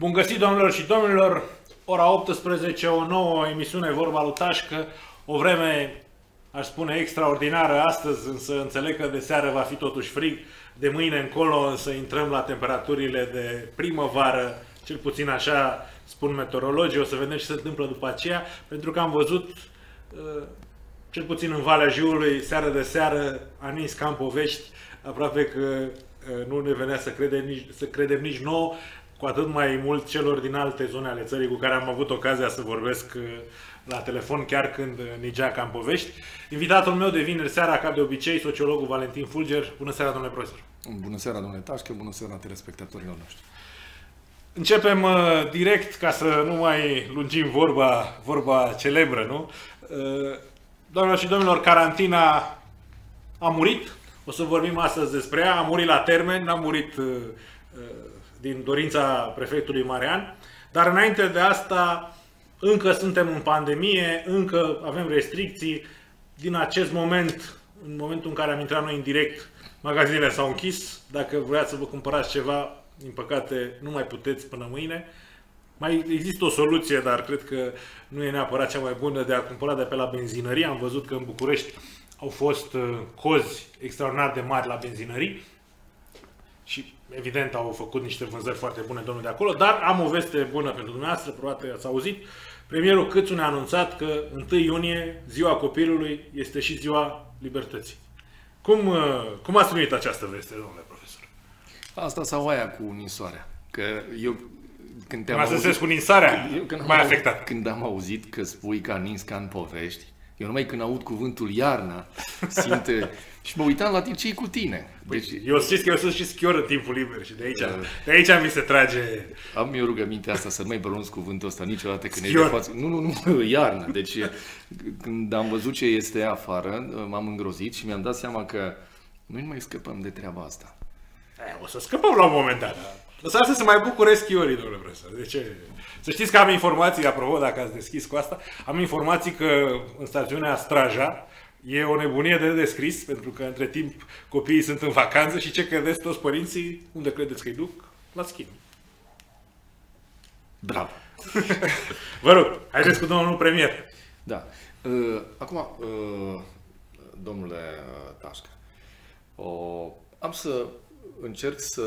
Bun găsit, domnilor și domnilor! Ora 18, o nouă emisiune Vorba lui Tașcă. O vreme, aș spune, extraordinară astăzi, însă înțeleg că de seară va fi totuși frig. De mâine încolo însă intrăm la temperaturile de primăvară, cel puțin așa spun meteorologii. O să vedem ce se întâmplă după aceea, pentru că am văzut, uh, cel puțin în Valea Jiului, seară de seară, a nins cam povești, aproape că uh, nu ne venea să credem nici, să credem nici nouă, cu atât mai mult celor din alte zone ale țării cu care am avut ocazia să vorbesc uh, la telefon chiar când uh, nigea cam povești. Invitatul meu de vineri seara, ca de obicei, sociologul Valentin Fulger. Bună seara, domnule profesor! Bună seara, domnule Tașcă, bună seara telespectatorilor noștri! Începem uh, direct ca să nu mai lungim vorba, vorba celebră, nu? Uh, doamnelor și domnilor, carantina a murit. O să vorbim astăzi despre ea. A murit la termen, n-a murit uh, uh, din dorința prefectului Marian. Dar înainte de asta, încă suntem în pandemie, încă avem restricții. Din acest moment, în momentul în care am intrat noi în direct, magazinele s-au închis. Dacă vreați să vă cumpărați ceva, din păcate, nu mai puteți până mâine. Mai există o soluție, dar cred că nu e neapărat cea mai bună de a cumpăra de pe la benzinărie. Am văzut că în București au fost uh, cozi extraordinar de mari la benzinării și evident au făcut niște vânzări foarte bune domnul de acolo, dar am o veste bună pentru dumneavoastră, probabil ați auzit. Premierul Câțu ne-a anunțat că 1 iunie, ziua copilului, este și ziua libertății. Cum, uh, cum ați primit această veste, domnule profesor? Asta sau aia cu ninsoarea. Că eu când te-am Mă auzit, cu ninsarea, eu, când am mai auzit- afectat. Când am auzit că spui că a nins ca în povești, eu numai când aud cuvântul iarna, simt... și mă uitam la tine, ce cu tine? Deci Eu știți că eu sunt și schior în timpul liber și de aici, de aici mi se trage... am eu rugămintea asta să nu mai pronunț cuvântul ăsta niciodată când ești Schior. de față. Nu, nu, nu, iarnă. Deci când am văzut ce este afară, m-am îngrozit și mi-am dat seama că noi nu mai scăpăm de treaba asta. E, o să scăpăm la un moment dat. Lăsați să se mai bucure schiorii, domnule profesor. De ce? Să știți că am informații, apropo, dacă ați deschis cu asta, am informații că în stațiunea Straja e o nebunie de descris, pentru că între timp copiii sunt în vacanță și ce credeți toți părinții? Unde credeți că îi duc? La schimb. Bravo! Vă rog, haideți cu domnul premier. Da. Uh, Acum, uh, domnule uh, Tașcă, o, am să încerc să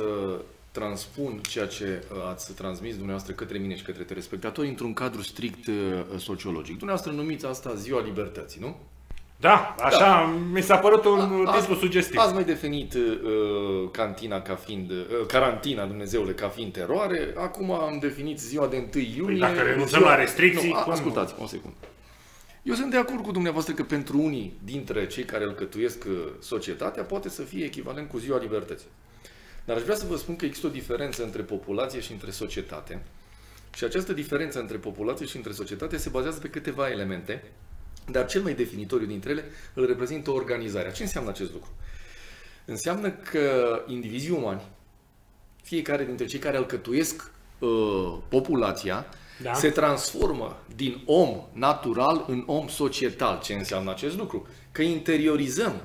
transpun ceea ce uh, ați transmis dumneavoastră către mine și către telespectatori într-un cadru strict uh, sociologic. Dumneavoastră numiți asta Ziua Libertății, nu? Da, așa mi s-a părut un Ați- titlu sugestiv. Ați mai definit uh, cantina ca fiind, uh, carantina, Dumnezeule, ca fiind teroare. Acum am definit ziua de 1 iunie. dacă renunțăm ziua- la restricții, Nu, a, cum- ascultați, o secundă. Eu sunt de acord cu dumneavoastră că pentru unii dintre cei care alcătuiesc uh, societatea poate să fie echivalent cu ziua libertății. Dar aș vrea să vă spun că există o diferență între populație și între societate. Și această diferență între populație și între societate se bazează pe câteva elemente, dar cel mai definitoriu dintre ele îl reprezintă organizarea. Ce înseamnă acest lucru? Înseamnă că indivizii umani, fiecare dintre cei care alcătuiesc uh, populația, Da. da. se transformă din om natural în om societal. Ce înseamnă acest lucru? Că interiorizăm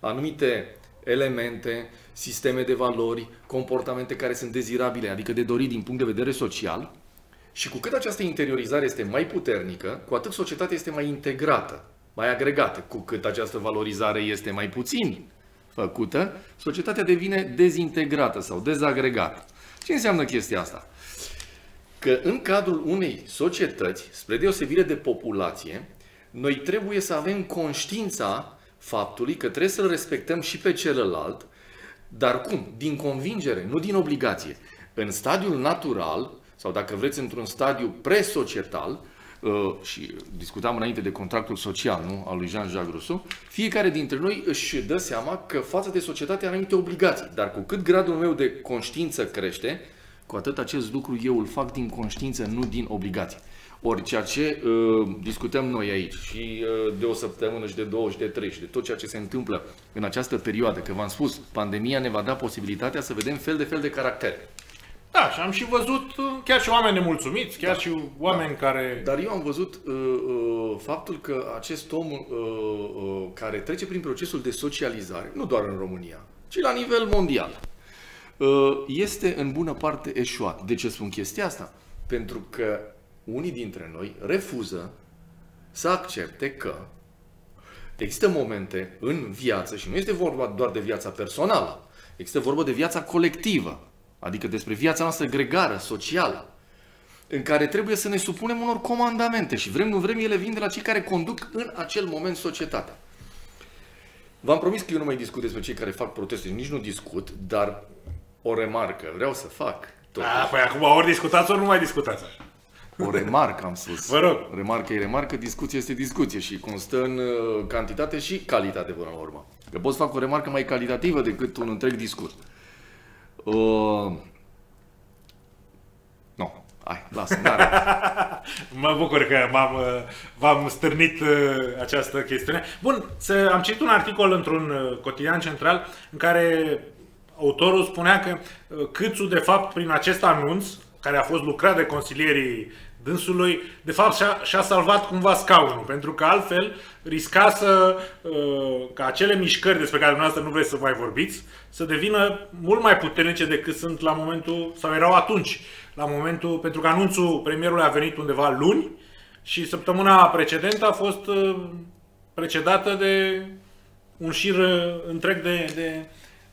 anumite elemente, sisteme de valori, comportamente care sunt dezirabile, adică de dorit din punct de vedere social, și cu cât această interiorizare este mai puternică, cu atât societatea este mai integrată, mai agregată. Cu cât această valorizare este mai puțin făcută, societatea devine dezintegrată sau dezagregată. Ce înseamnă chestia asta? Că în cadrul unei societăți, spre deosebire de populație, noi trebuie să avem conștiința faptului că trebuie să-l respectăm și pe celălalt, dar cum? Din convingere, nu din obligație. În stadiul natural, sau dacă vreți într-un stadiu presocietal, uh, și discutam înainte de contractul social nu? al lui Jean-Jacques Rousseau, fiecare dintre noi își dă seama că față de societate are anumite obligații. Dar cu cât gradul meu de conștiință crește, cu atât acest lucru eu îl fac din conștiință, nu din obligație. Ori ceea ce uh, discutăm noi aici și uh, de o săptămână și de două și de trei și de tot ceea ce se întâmplă în această perioadă, că v-am spus, pandemia ne va da posibilitatea să vedem fel de fel de caractere. Da, și am și văzut uh, chiar și oameni nemulțumiți, chiar și oameni care... Dar eu am văzut uh, uh, faptul că acest om uh, uh, care trece prin procesul de socializare, nu doar în România, ci la nivel mondial, uh, este în bună parte eșuat. De ce spun chestia asta? Pentru că unii dintre noi refuză să accepte că există momente în viață, și nu este vorba doar de viața personală, există vorba de viața colectivă, adică despre viața noastră gregară, socială, în care trebuie să ne supunem unor comandamente și vrem, nu vrem, ele vin de la cei care conduc în acel moment societatea. V-am promis că eu nu mai discut despre cei care fac proteste, nici nu discut, dar o remarcă vreau să fac. Totuși. A, păi acum ori discutați, ori nu mai discutați așa. O remarcă am spus. Vă rog. Remarcă e remarcă, discuție este discuție și constă în uh, cantitate și calitate până la urmă. Că pot să fac o remarcă mai calitativă decât un întreg discurs. Uh, Hai, lasă, Mă bucur că m-am, uh, v-am stârnit uh, această chestiune. Bun, să, am citit un articol într-un uh, cotidian central în care autorul spunea că Câțu, de fapt, prin acest anunț, care a fost lucrat de consilierii dânsului, de fapt și-a, și-a salvat cumva scaunul, pentru că altfel risca să, ca acele mișcări despre care dumneavoastră nu vreți să mai vorbiți, să devină mult mai puternice decât sunt la momentul, sau erau atunci la momentul, pentru că anunțul premierului a venit undeva luni și săptămâna precedentă a fost uh, precedată de un șir uh, întreg de... de...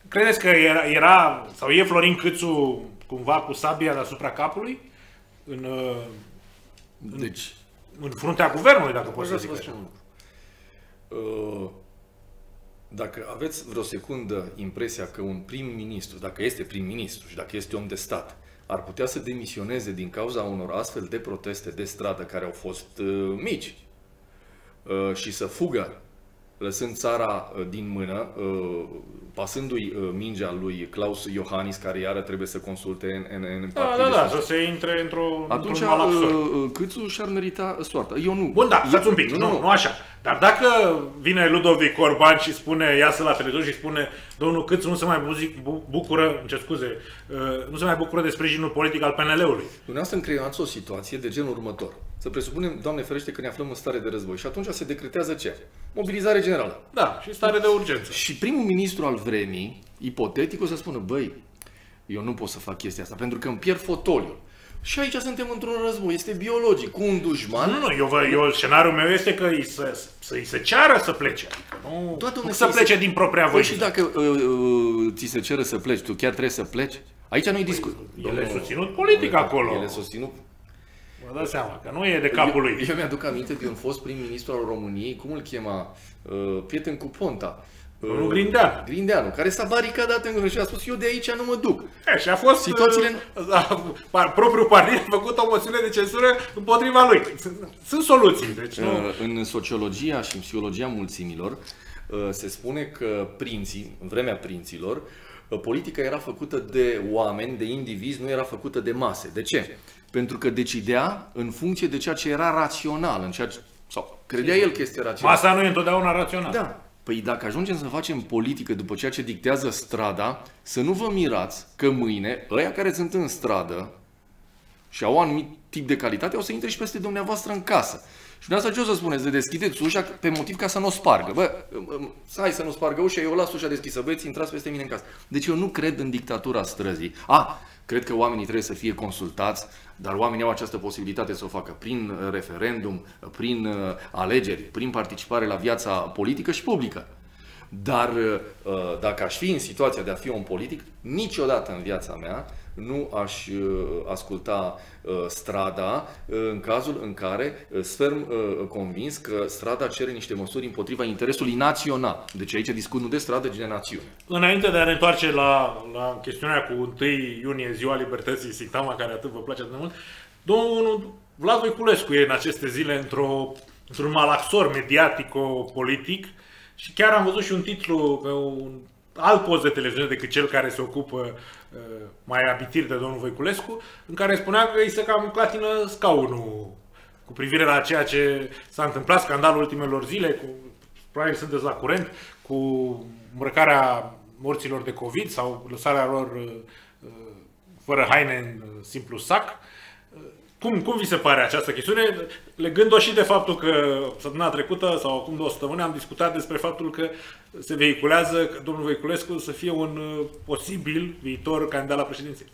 Credeți că era, era sau e Florin Câțu cumva cu sabia deasupra capului în, uh, în, deci, în fruntea guvernului, dacă pot să zic așa? Dacă aveți vreo secundă impresia că un prim-ministru, dacă este prim-ministru și dacă este om de stat, ar putea să demisioneze din cauza unor astfel de proteste de stradă care au fost uh, mici uh, și să fugă lăsând țara uh, din mână, uh, pasându-i uh, mingea lui Klaus Iohannis, care iară trebuie să consulte în, în, în Da, da, da, să se intre într-o Atunci, într-un Câțu și-ar merita soarta. Eu nu. Bun, da, stați un pic, nu, nu, nu așa. Dar dacă vine Ludovic Orban și spune, iasă la televizor și spune, domnul Câțu nu se mai buzic, bu- bucură, ce scuze, nu se mai bucură de sprijinul politic al PNL-ului. Dumneavoastră încreionați o situație de genul următor. Să presupunem, Doamne ferește, că ne aflăm în stare de război și atunci se decretează ce? Mobilizare generală. Da, și stare de urgență. Și primul ministru al vremii, ipotetic, o să spună, băi, eu nu pot să fac chestia asta pentru că îmi pierd fotoliul. Și aici suntem într-un război, este biologic, cu un dușman. Nu, nu, eu, vă, eu scenariul meu este că îi să, să îi se ceară să plece. Adică nu, Toată nu să plece se... din propria voie. Păi și dacă uh, uh, ți se cere să pleci, tu chiar trebuie să pleci? Aici nu-i discut. Păi, el e susținut politic acolo. El e susținut Vă dați seama că nu e de capul lui. Eu, eu mi-aduc aminte de un fost prim-ministru al României, cum îl chema, uh, prieten cu Ponta. Domnul Grindeanu. Grindeanu, care s-a baricadat în guvern și a spus, eu de aici nu mă duc. E, și a fost, Situațiile... uh, propriul partid a făcut o moțiune de censură împotriva lui. Sunt, sunt soluții. Deci nu... Uh, în sociologia și în psihologia mulțimilor uh, se spune că prinții, în vremea prinților, uh, politica era făcută de oameni, de indivizi, nu era făcută de mase. De ce? Pentru că decidea în funcție de ceea ce era rațional, în ceea ce, sau credea el că este rațional. Masa nu e întotdeauna rațională. Da. Păi dacă ajungem să facem politică după ceea ce dictează strada, să nu vă mirați că mâine ăia care sunt în stradă și au un anumit tip de calitate, o să intre și peste dumneavoastră în casă. Și dumneavoastră ce o să spuneți? De deschideți ușa pe motiv ca să nu o spargă. Bă, hai să nu spargă ușa, eu las ușa deschisă, băieți, intrați peste mine în casă. Deci eu nu cred în dictatura străzii. A, Cred că oamenii trebuie să fie consultați, dar oamenii au această posibilitate să o facă prin uh, referendum, prin uh, alegeri, prin participare la viața politică și publică. Dar uh, dacă aș fi în situația de a fi un politic, niciodată în viața mea nu aș uh, asculta uh, strada uh, în cazul în care sper convins că strada cere niște măsuri împotriva interesului național. Deci aici discut nu de stradă, ci de națiune. Înainte de a ne întoarce la, la chestiunea cu 1 iunie, ziua libertății, sintagma care atât vă place de mult, domnul Vlad Voiculescu e în aceste zile într-o, într-un malaxor mediatico-politic și chiar am văzut și un titlu pe un alt post de televiziune decât cel care se ocupă uh, mai abitir de domnul Voiculescu, în care spunea că îi se cam clatină scaunul cu privire la ceea ce s-a întâmplat, scandalul ultimelor zile, cu, probabil sunteți la curent, cu îmbrăcarea morților de COVID sau lăsarea lor uh, uh fără haine în uh, simplu sac. Cum, cum vi se pare această chestiune, legând-o și de faptul că săptămâna trecută sau acum două săptămâni am discutat despre faptul că se vehiculează că domnul Voiculescu să fie un uh, posibil viitor candidat la președinție.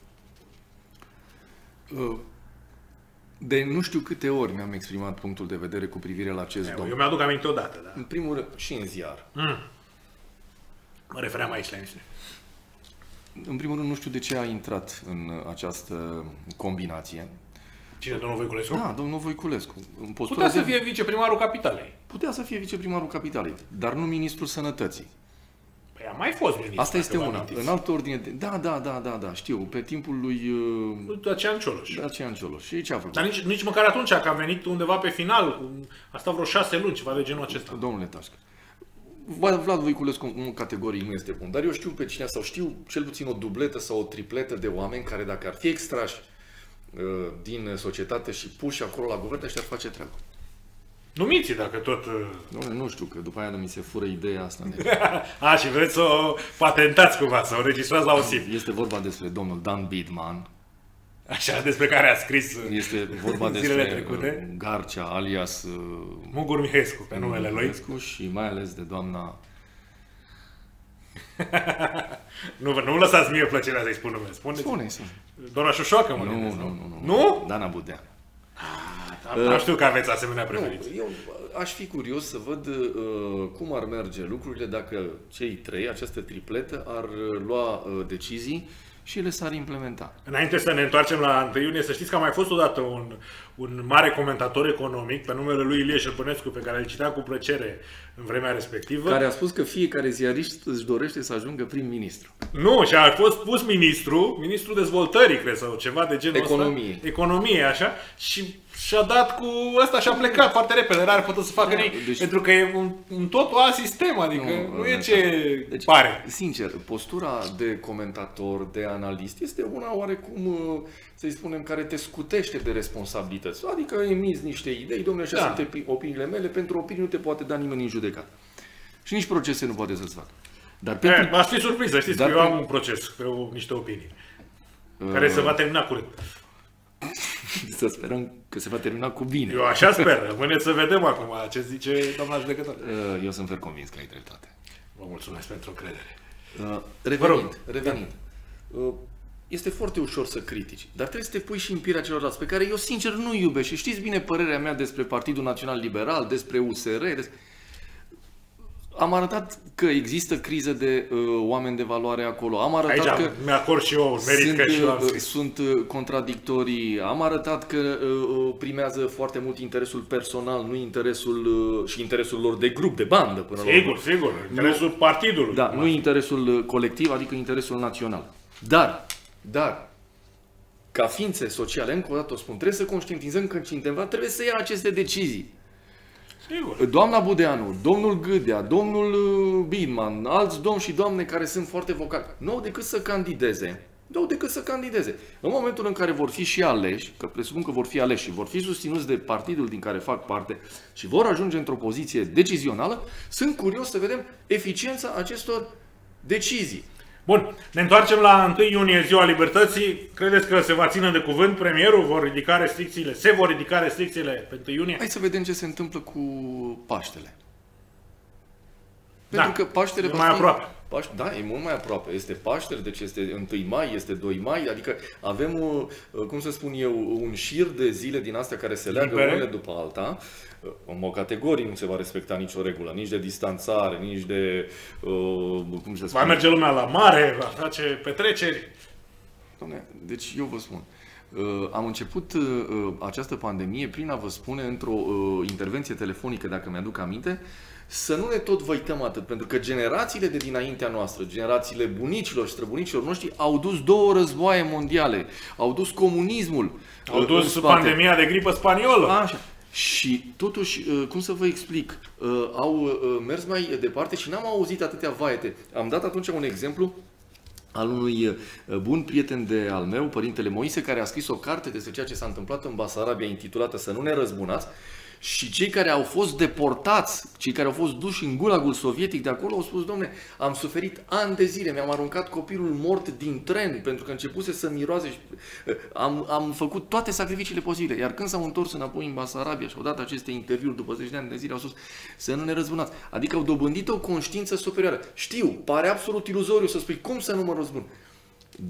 Uh, de nu știu câte ori mi-am exprimat punctul de vedere cu privire la acest domn. Eu mi-aduc aminte odată, da. În primul rând, și în ziar. Mm. Mă refeream aici la emisiune. În primul rând, nu știu de ce a intrat în această combinație. Cine, domnul Voiculescu? Da, domnul Voiculescu. În postura Putea să de- fie viceprimarul capitalei. Putea să fie viceprimarul capitalei, dar nu ministrul sănătății. Păi a mai fost ministru. Asta este dacă vă una. amintiți. În altă ordine de... Da, da, da, da, da, știu. Pe timpul lui uh, Dacian Cioloș. Dacian Cioloș. Și ce a făcut? Dar nici, nici măcar atunci, că a venit undeva pe final, cu, a stat vreo șase luni, ceva de genul acesta. Domnule Tașcă. Vlad Vlad Voiculescu în categorii nu este bun, dar eu știu pe cine sau știu cel puțin o dubletă sau o tripletă de oameni care dacă ar fi extrași uh, din societate și puși acolo la guvern, ăștia ar face treabă. Numiți dacă tot... uh, Domnule, nu știu, că după aia nu mi se fură ideea asta. Deci, A, și vreți să o patentați cumva, să o registrați la OSIP. este vorba despre domnul Dan Bidman, Așa, despre care a scris uh, este vorba Zilele despre trecute. uh, Garcea, alias uh, Mugur Mihescu, pe numele lui. Voiculescu și mai ales de doamna Nu, vă- nu lăsați mie plăcerea să-i spun numele. Spuneți. Spune să. Doamna Șoșoacă, mă Nu, gândesc, nu, nu, nu. Nu? Dana Budea. Nu știu că aveți asemenea Nu, preferințe. eu aș fi curios să văd uh, cum ar merge lucrurile dacă cei trei, această tripletă, ar uh, lua uh, decizii și le s-ar implementa. Înainte să ne întoarcem la 1 iunie, să știți că a mai fost odată un, un mare comentator economic pe numele lui Ilie Șerpănescu, pe care îl citea cu plăcere în vremea respectivă. Care a spus că fiecare ziarist își dorește să ajungă prim-ministru. Nu, și a fost pus ministru, ministrul dezvoltării, cred, sau ceva de genul Economiei. ăsta. Economie, așa, și și-a dat cu ăsta și a plecat foarte repede, n-ar putut să facă Da, nimic, deci- pentru că e un, un totul alt sistem, adică nu, nu e uh, ce deci, pare. Sincer, postura de comentator, de analist, este una oarecum, uh, să-i spunem, care te scutește de responsabilități. Adică emiți niște idei, domnule, așa Da. sunt opi- opiniile mele, pentru opinii nu te poate da nimeni în judecat. Și nici procese nu poate să-ți facă. Dar pentru... E, v-ați fi surprins, să știți Dar că eu pe- am un proces pe o, niște opinii, care se va termina curând. Să sperăm că se va termina cu bine. Eu așa sper, rămâneți să vedem acum ce zice doamna judecător. Uh, Eu sunt fer convins că ai dreptate. Vă mulțumesc pentru încredere. Uh, rog. Revenind, revenind. Uh, Este foarte ușor să critici, dar trebuie să te pui și în pielea celorlalți pe care eu sincer nu iubesc. Și știți bine părerea mea despre Partidul Național Liberal, despre USR. Des... Am arătat că există criză de uh, oameni de valoare acolo. Am arătat Aici că mi-acord și eu un merit sunt, că și eu am uh, scris. sunt uh, contradictorii. Am arătat că uh, primează foarte mult interesul personal, nu interesul uh, și interesul lor de grup, de bandă până la urmă. Sigur, sigur, interesul partidului. Da, nu interesul uh, colectiv, adică interesul național. Dar, dar, ca ființe sociale, încă o dată o spun, trebuie să conștientizăm că cineva trebuie să ia aceste decizii. Sigur. Doamna Budeanu, domnul Gâdea, domnul uh, Bidman, alți domni și doamne care sunt foarte vocali, nu au decât să candideze. Nu au decât să candideze. În momentul în care vor fi și aleși, că presupun că vor fi aleși și vor fi susținuți de partidul din care fac parte și vor ajunge într-o poziție decizională, sunt curios să vedem eficiența acestor decizii. Bun, ne întoarcem la 1 iunie, ziua libertății. Credeți că se va ține de cuvânt premierul? Vor ridica restricțiile? Se vor ridica restricțiile pe 1 iunie? Hai să vedem ce se întâmplă cu Paștele. Da, Pentru că Paștele e va mai fi... aproape. Paș... Da, e mult mai aproape. Este Paștele, deci este 1 mai, este 2 mai, adică avem, uh, cum să spun eu, un șir de zile din astea care se leagă Libere. unele după alta. Uh, În mod categoric nu se va respecta nicio regulă, nici de distanțare, nici de, uh, cum se Va spune, merge lumea la mare, va face petreceri. Doamne, deci eu vă spun. Uh, am început uh, această pandemie prin a vă spune într-o uh, intervenție telefonică, dacă mi-aduc aminte, să nu ne tot văităm atât, pentru că generațiile de dinaintea noastră, generațiile bunicilor și străbunicilor noștri, au dus două războaie mondiale, au dus comunismul. Au uh, în dus spate. pandemia de gripă spaniolă. Așa. Și totuși, uh, cum să vă explic, uh, au uh, mers mai departe și n-am auzit atâtea vaete. Am dat atunci un exemplu al unui uh, bun prieten de al meu, părintele Moise, care a scris o carte despre ceea ce s-a întâmplat în Basarabia intitulată Să nu ne răzbunați Și cei care au fost deportați, cei care au fost duși în gulagul sovietic de acolo, au spus, domne, am suferit ani de zile, mi-am aruncat copilul mort din tren pentru că începuse să miroase și uh, am, am făcut toate sacrificiile posibile. Iar când s-au întors înapoi în Basarabia și au dat aceste interviuri după 10 de ani de zile, au spus să nu ne răzbunați. Adică au dobândit o conștiință superioară. Știu, pare absolut iluzoriu să spui cum să nu mă răzbun.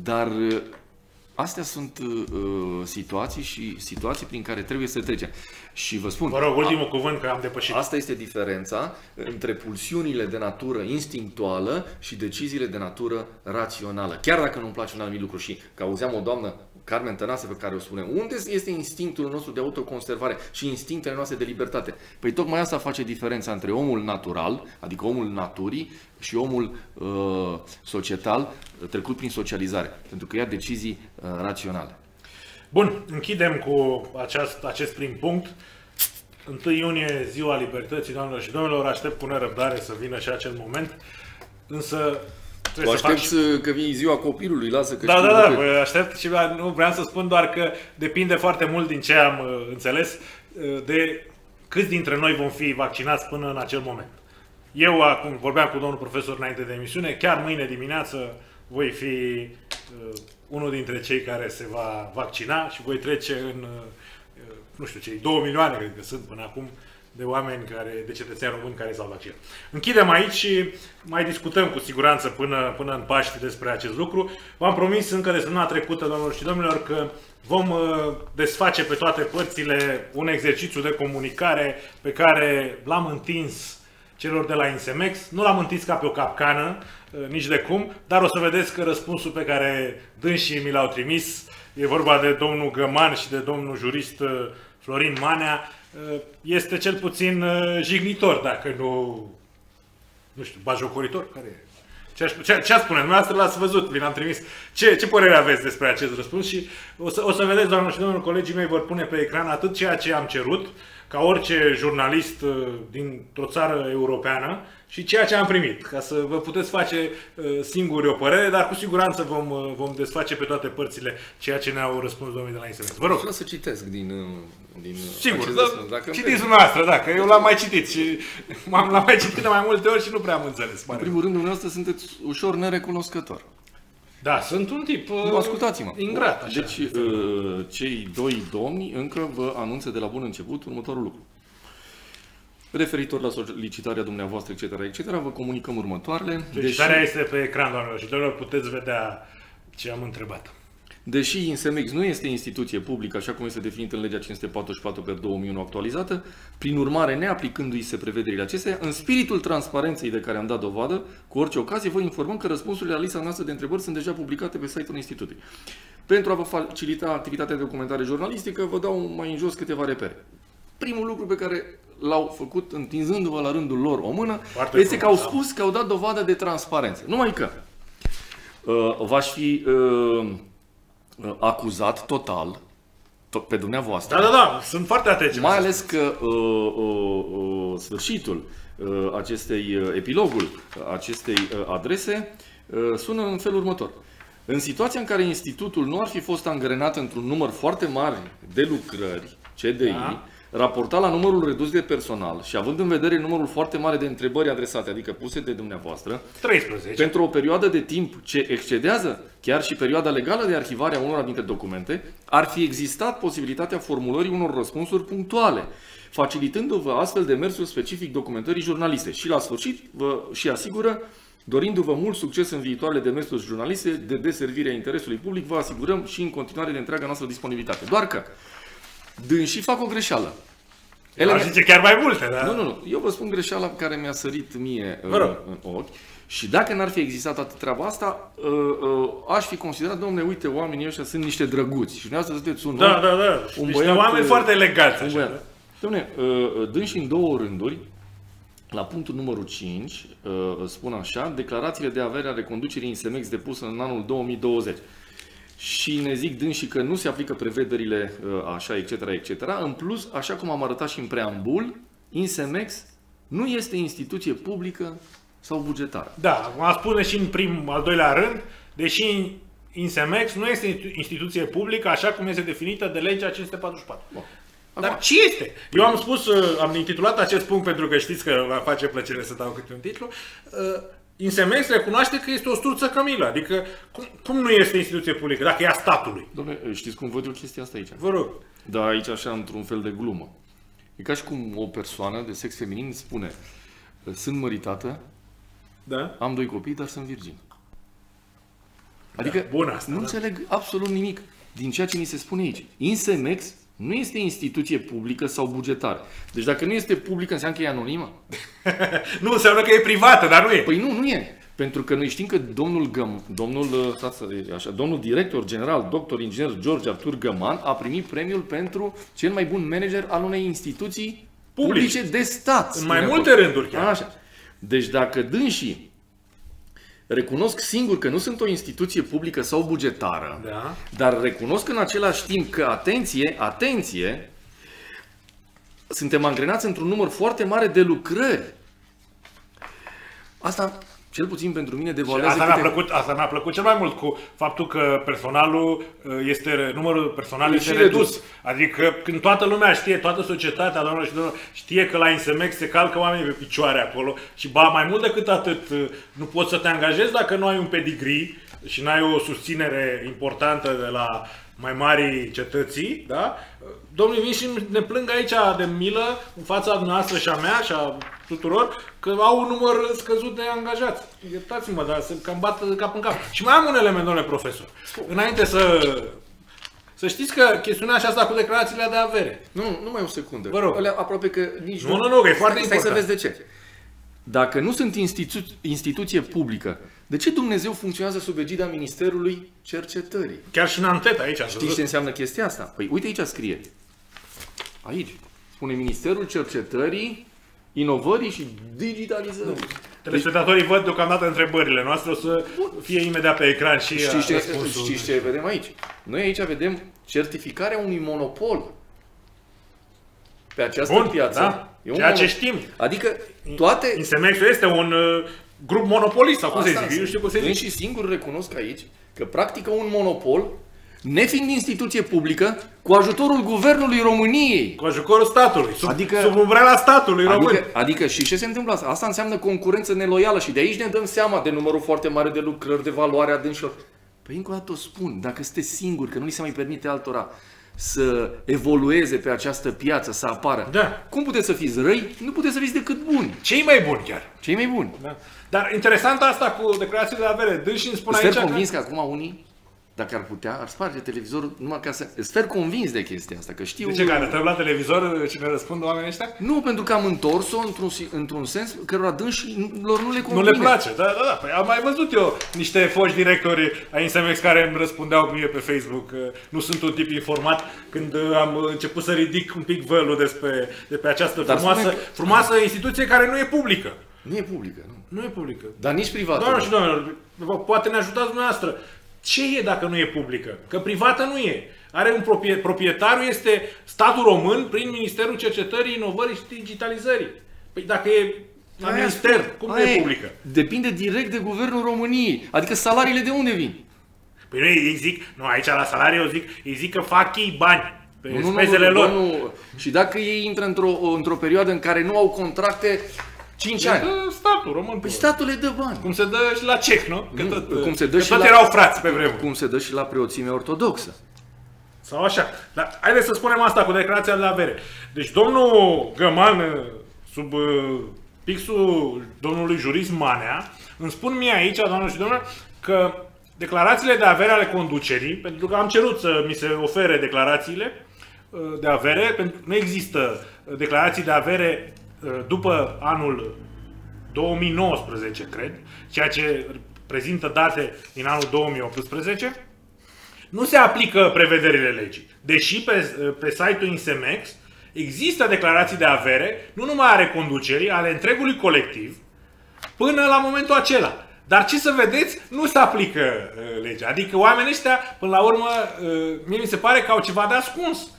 Dar uh, Astea sunt uh, uh, situații și situații prin care trebuie să trecem. Și vă spun... Vă rog, ultimul a, cuvânt că am depășit. Asta este diferența între pulsiunile de natură instinctuală și deciziile de natură rațională. Chiar dacă nu-mi place un anumit lucru și că auzeam o doamnă Carmen Tănase pe care o spune, unde este instinctul nostru de autoconservare și instinctele noastre de libertate? Păi tocmai asta face diferența între omul natural, adică omul naturii, și omul uh, societal trecut prin socializare, pentru că ia decizii uh, raționale. Bun, închidem cu aceast, acest prim punct. 1 iunie, ziua libertății, doamnelor și domnilor, aștept cu nerăbdare să vină și acel moment, însă tu aștepți și... că vine ziua copilului, lasă că Da, da, da, păi aștept și nu vreau să spun doar că depinde foarte mult din ce am uh, înțeles uh, de câți dintre noi vom fi vaccinați până în acel moment. Eu acum vorbeam cu domnul profesor înainte de emisiune, chiar mâine dimineață voi fi uh, unul dintre cei care se va vaccina și voi trece în, uh, nu știu, cei 2 milioane, cred că sunt până acum, de oameni care, de cetățeni români care s-au vaccinat. Închidem aici și mai discutăm cu siguranță până, până în Paște despre acest lucru. V-am promis încă de săptămâna trecută, doamnelor și domnilor, că vom uh, desface pe toate părțile un exercițiu de comunicare pe care l-am întins celor de la Insemex. Nu l-am întins ca pe o capcană, uh, nici de cum, dar o să vedeți că răspunsul pe care dânsii mi l-au trimis, e vorba de domnul Găman și de domnul jurist uh, Florin Manea, uh, este cel puțin jignitor, dacă nu, nu știu, bajocoritor, care e? Ce, aș, ce, ce spune? Dumneavoastră l-ați văzut, vi l-am trimis. Ce, ce părere aveți despre acest răspuns? Și o să, o să vedeți, doamnă și domnul, colegii mei vor pune pe ecran atât ceea ce am cerut, ca orice jurnalist uh, dintr-o țară europeană și ceea ce am primit, ca să vă puteți face uh, singuri o părere, dar cu siguranță vom, uh, vom desface pe toate părțile ceea ce ne-au răspuns domnii de la internet. Vă rog. Vreau să citesc din, din Sigur, da, dacă citiți dumneavoastră, da, că eu l-am mai citit și l-am mai citit de mai multe ori și nu prea am înțeles. În primul rând, dumneavoastră sunteți ușor nerecunoscător. Da, sunt un tip uh, ascultați-mă. ingrat. Așa, deci, uh, cei doi domni încă vă anunță de la bun început următorul lucru. Referitor la solicitarea dumneavoastră, etc., etc., vă comunicăm următoarele. Solicitarea deși... este pe ecran, doamnelor și domnilor, puteți vedea ce am întrebat. Deși INSEMEX nu este instituție publică, așa cum este definit în legea 544 pe 2001 actualizată, prin urmare, neaplicându-i se prevederile acestea, în spiritul transparenței de care am dat dovadă, cu orice ocazie, vă informăm că răspunsurile la lista noastră de întrebări sunt deja publicate pe site-ul Institutului. Pentru a vă facilita activitatea de documentare jurnalistică, vă dau mai în jos câteva repere. Primul lucru pe care l-au făcut, întinzându-vă la rândul lor o mână, Foarte este că au da. spus că au dat dovadă de transparență. Numai că uh, v-aș fi uh, Uh, acuzat total pe dumneavoastră. Da, da, da, sunt foarte atent. Mai ales că uh, uh, uh, sfârșitul uh, acestei, uh, epilogul acestei uh, adrese uh, sună în felul următor. În situația în care institutul nu ar fi fost angrenat într-un număr foarte mare de lucrări, CDI, da raportat la numărul redus de personal și având în vedere numărul foarte mare de întrebări adresate, adică puse de dumneavoastră, 13. pentru o perioadă de timp ce excedează chiar și perioada legală de arhivare a unora dintre documente, ar fi existat posibilitatea formulării unor răspunsuri punctuale, facilitându-vă astfel de mersul specific documentării jurnaliste. Și la sfârșit vă și asigură Dorindu-vă mult succes în viitoarele demersuri jurnaliste de deservire a interesului public, vă asigurăm și în continuare de întreaga noastră disponibilitate. Doar că dânsii fac o greșeală. Ele Aș zice chiar mai multe, da? Nu, nu, nu. Eu vă spun greșeala care mi-a sărit mie uh, în ochi. Și dacă n-ar fi existat atât treaba asta, uh, uh, aș fi considerat, domnule, uite, oamenii ăștia sunt niște drăguți. Și dumneavoastră sunteți un Da, om, da, da. Un niște băiat, oameni uh, foarte eleganți. Un băiat. Da? Domnule, uh, dânsi în două rânduri, la punctul numărul 5, uh, spun așa, declarațiile de avere ale conducerii Insemex depusă în anul 2020 și ne zic dâns și că nu se aplică prevederile uh, așa, etc., etc. În plus, așa cum am arătat și în preambul, Insemex nu este instituție publică sau bugetară. Da, am spune și în prim, al doilea rând, deși Insemex nu este instituție publică așa cum este definită de legea 544. Bun. Dar ce este? Eu am spus, uh, am intitulat acest punct pentru că știți că va face plăcere să dau câte un titlu. Uh, Insemex recunoaște că este o struță cămilă. Adică, cum, cum nu este instituție publică, dacă e a statului? Dom'le, știți cum văd eu chestia asta aici? Vă rog. Da, aici așa într-un fel de glumă. E ca și cum o persoană de sex feminin spune sunt măritată, Da? am doi copii, dar sunt virgin. Adică bun asta, nu da. înțeleg absolut nimic din ceea ce ni se spune aici. Insemex nu este instituție publică sau bugetară. Deci dacă nu este publică, înseamnă că e anonimă? nu înseamnă că e privată, dar nu e. Păi nu, nu e. Pentru că noi știm că domnul, Găm, domnul, uh, stați să- așa, domnul director general, doctor inginer George Artur Găman a primit premiul pentru cel mai bun manager al unei instituții Publice. publice de stat. În spune mai acolo. multe rânduri chiar. Așa. Deci dacă dânsii recunosc singur că nu sunt o instituție publică sau bugetară, Da. dar recunosc în același timp că, atenție, atenție, suntem angrenați într-un număr foarte mare de lucrări. Asta, cel puțin pentru mine, devaluează Asta mi-a, câte... plăcut, asta mi-a plăcut cel mai mult cu faptul că personalul uh, este, numărul personal E este și redus. redus. Adică când toată lumea știe, toată societatea, doamnelor și domnilor, știe că la Insemex se calcă oamenii pe picioare acolo și ba mai mult decât atât, uh, nu poți să te angajezi dacă nu ai un pedigree și nu ai o susținere importantă de la mai mari cetății, da? Domnul vin și ne plâng aici de milă în fața noastră și a mea și a tuturor că au un număr scăzut de angajați. Iertați-mă, dar se cam bat cap în cap. Și mai am un element, domnule profesor. Înainte să... Să știți că chestiunea așa asta cu declarațiile de avere. Nu, nu mai o secundă. Vă rog. Alea, aproape că nici Nu, nu, nu, că e foarte stai, stai să important. vezi de ce. Dacă nu sunt institu- instituție publică, de ce Dumnezeu funcționează sub egida Ministerului Cercetării? Chiar și în antet aici. ați Știți văzut? ce înseamnă chestia asta? Păi uite aici scrie. Aici. Spune Ministerul Cercetării, Inovării și Digitalizării. Telespectatorii văd deocamdată întrebările noastre, o să fie imediat pe ecran și Știți ce, răspunsul. știți ce vedem aici? Noi aici vedem certificarea unui monopol pe această Bun, piață. da. E un Ceea ce monopol. știm. Adică toate... Insemex este un uh, grup monopolist, sau cum se Asta zice? Eu nu știu cum se Noi zice. și singur recunosc aici că practică un monopol, nefiind instituție publică, cu ajutorul Guvernului României. Cu ajutorul statului, sub, Adică- adică, sub umbrela statului român. Adică, adică și ce se întâmplă asta? Asta înseamnă concurență neloială și de aici ne dăm seama de numărul foarte mare de lucrări, de valoare adânșilor. Păi încă o dată o spun, dacă sunteți singuri, că nu li se mai permite altora să evolueze pe această piață, să apară, Da. cum puteți să fiți răi? Nu puteți să fiți decât buni. Cei mai buni chiar. Cei mai buni. Da. Dar interesant asta cu declarațiile de avere. Dânsi îmi spun Sunt aici fer că... convins că acum unii, dacă ar putea, ar sparge televizorul numai ca să... Sunt fer convins de chestia asta, că știu... De ce, care trebuie la televizor cine răspund oamenii ăștia? Nu, pentru că am întors-o într-un, si- într-un sens cărora dânșilor nu le Nu convine. le place, da, da, da. Păi am mai văzut eu niște foști directori a Insemex care îmi răspundeau mie pe Facebook că nu sunt un tip informat când uh, am început să ridic un pic vălul despre, de pe această Dar frumoasă, spune că- frumoasă instituție care nu e publică. Nu e publică, nu. Nu e publică. Dar nici privată. Doamne și domnilor, vă- poate ne ajutați dumneavoastră. Ce e dacă nu e publică? Că privată nu e. Are un proprie, proprietarul este statul român prin Ministerul Cercetării, Inovării și Digitalizării. Păi dacă e la Aia minister, spun. cum nu Aia e publică? Depinde direct de guvernul României. Adică salariile de unde vin? Păi nu, ei zic, nu, aici la salarii eu zic, ei zic că fac ei bani pe Nu, nu, spezele nu, lor. Nu. Și dacă ei intră într-o, într-o perioadă în care nu au contracte 5 ani, Dă statul român. păi statul le dă bani. Cum se dă și la ceh, nu? Că Nu, tot, cum se dă că și tot la- erau frați pe vremuri. Cum se dă și la preoțimea ortodoxă. Sau așa. Dar haideți să spunem asta cu declarația de avere. Deci domnul Găman, sub uh, pixul domnului jurist Manea, îmi spun mie aici, doamnelor și domnilor, că declarațiile de avere ale conducerii, pentru că am cerut să mi se ofere declarațiile uh, de avere, pentru că nu există uh, declarații de avere uh, după anul 2019, cred, ceea ce prezintă date din anul 2018, nu se aplică prevederile legii. Deși pe, pe site-ul Insemex există declarații de avere, nu numai ale conducerii, ale întregului colectiv, până la momentul acela. Dar ce să vedeți, nu se aplică uh, legea. Adică oamenii ăștia, până la urmă, uh, mie mi se pare că au ceva de ascuns.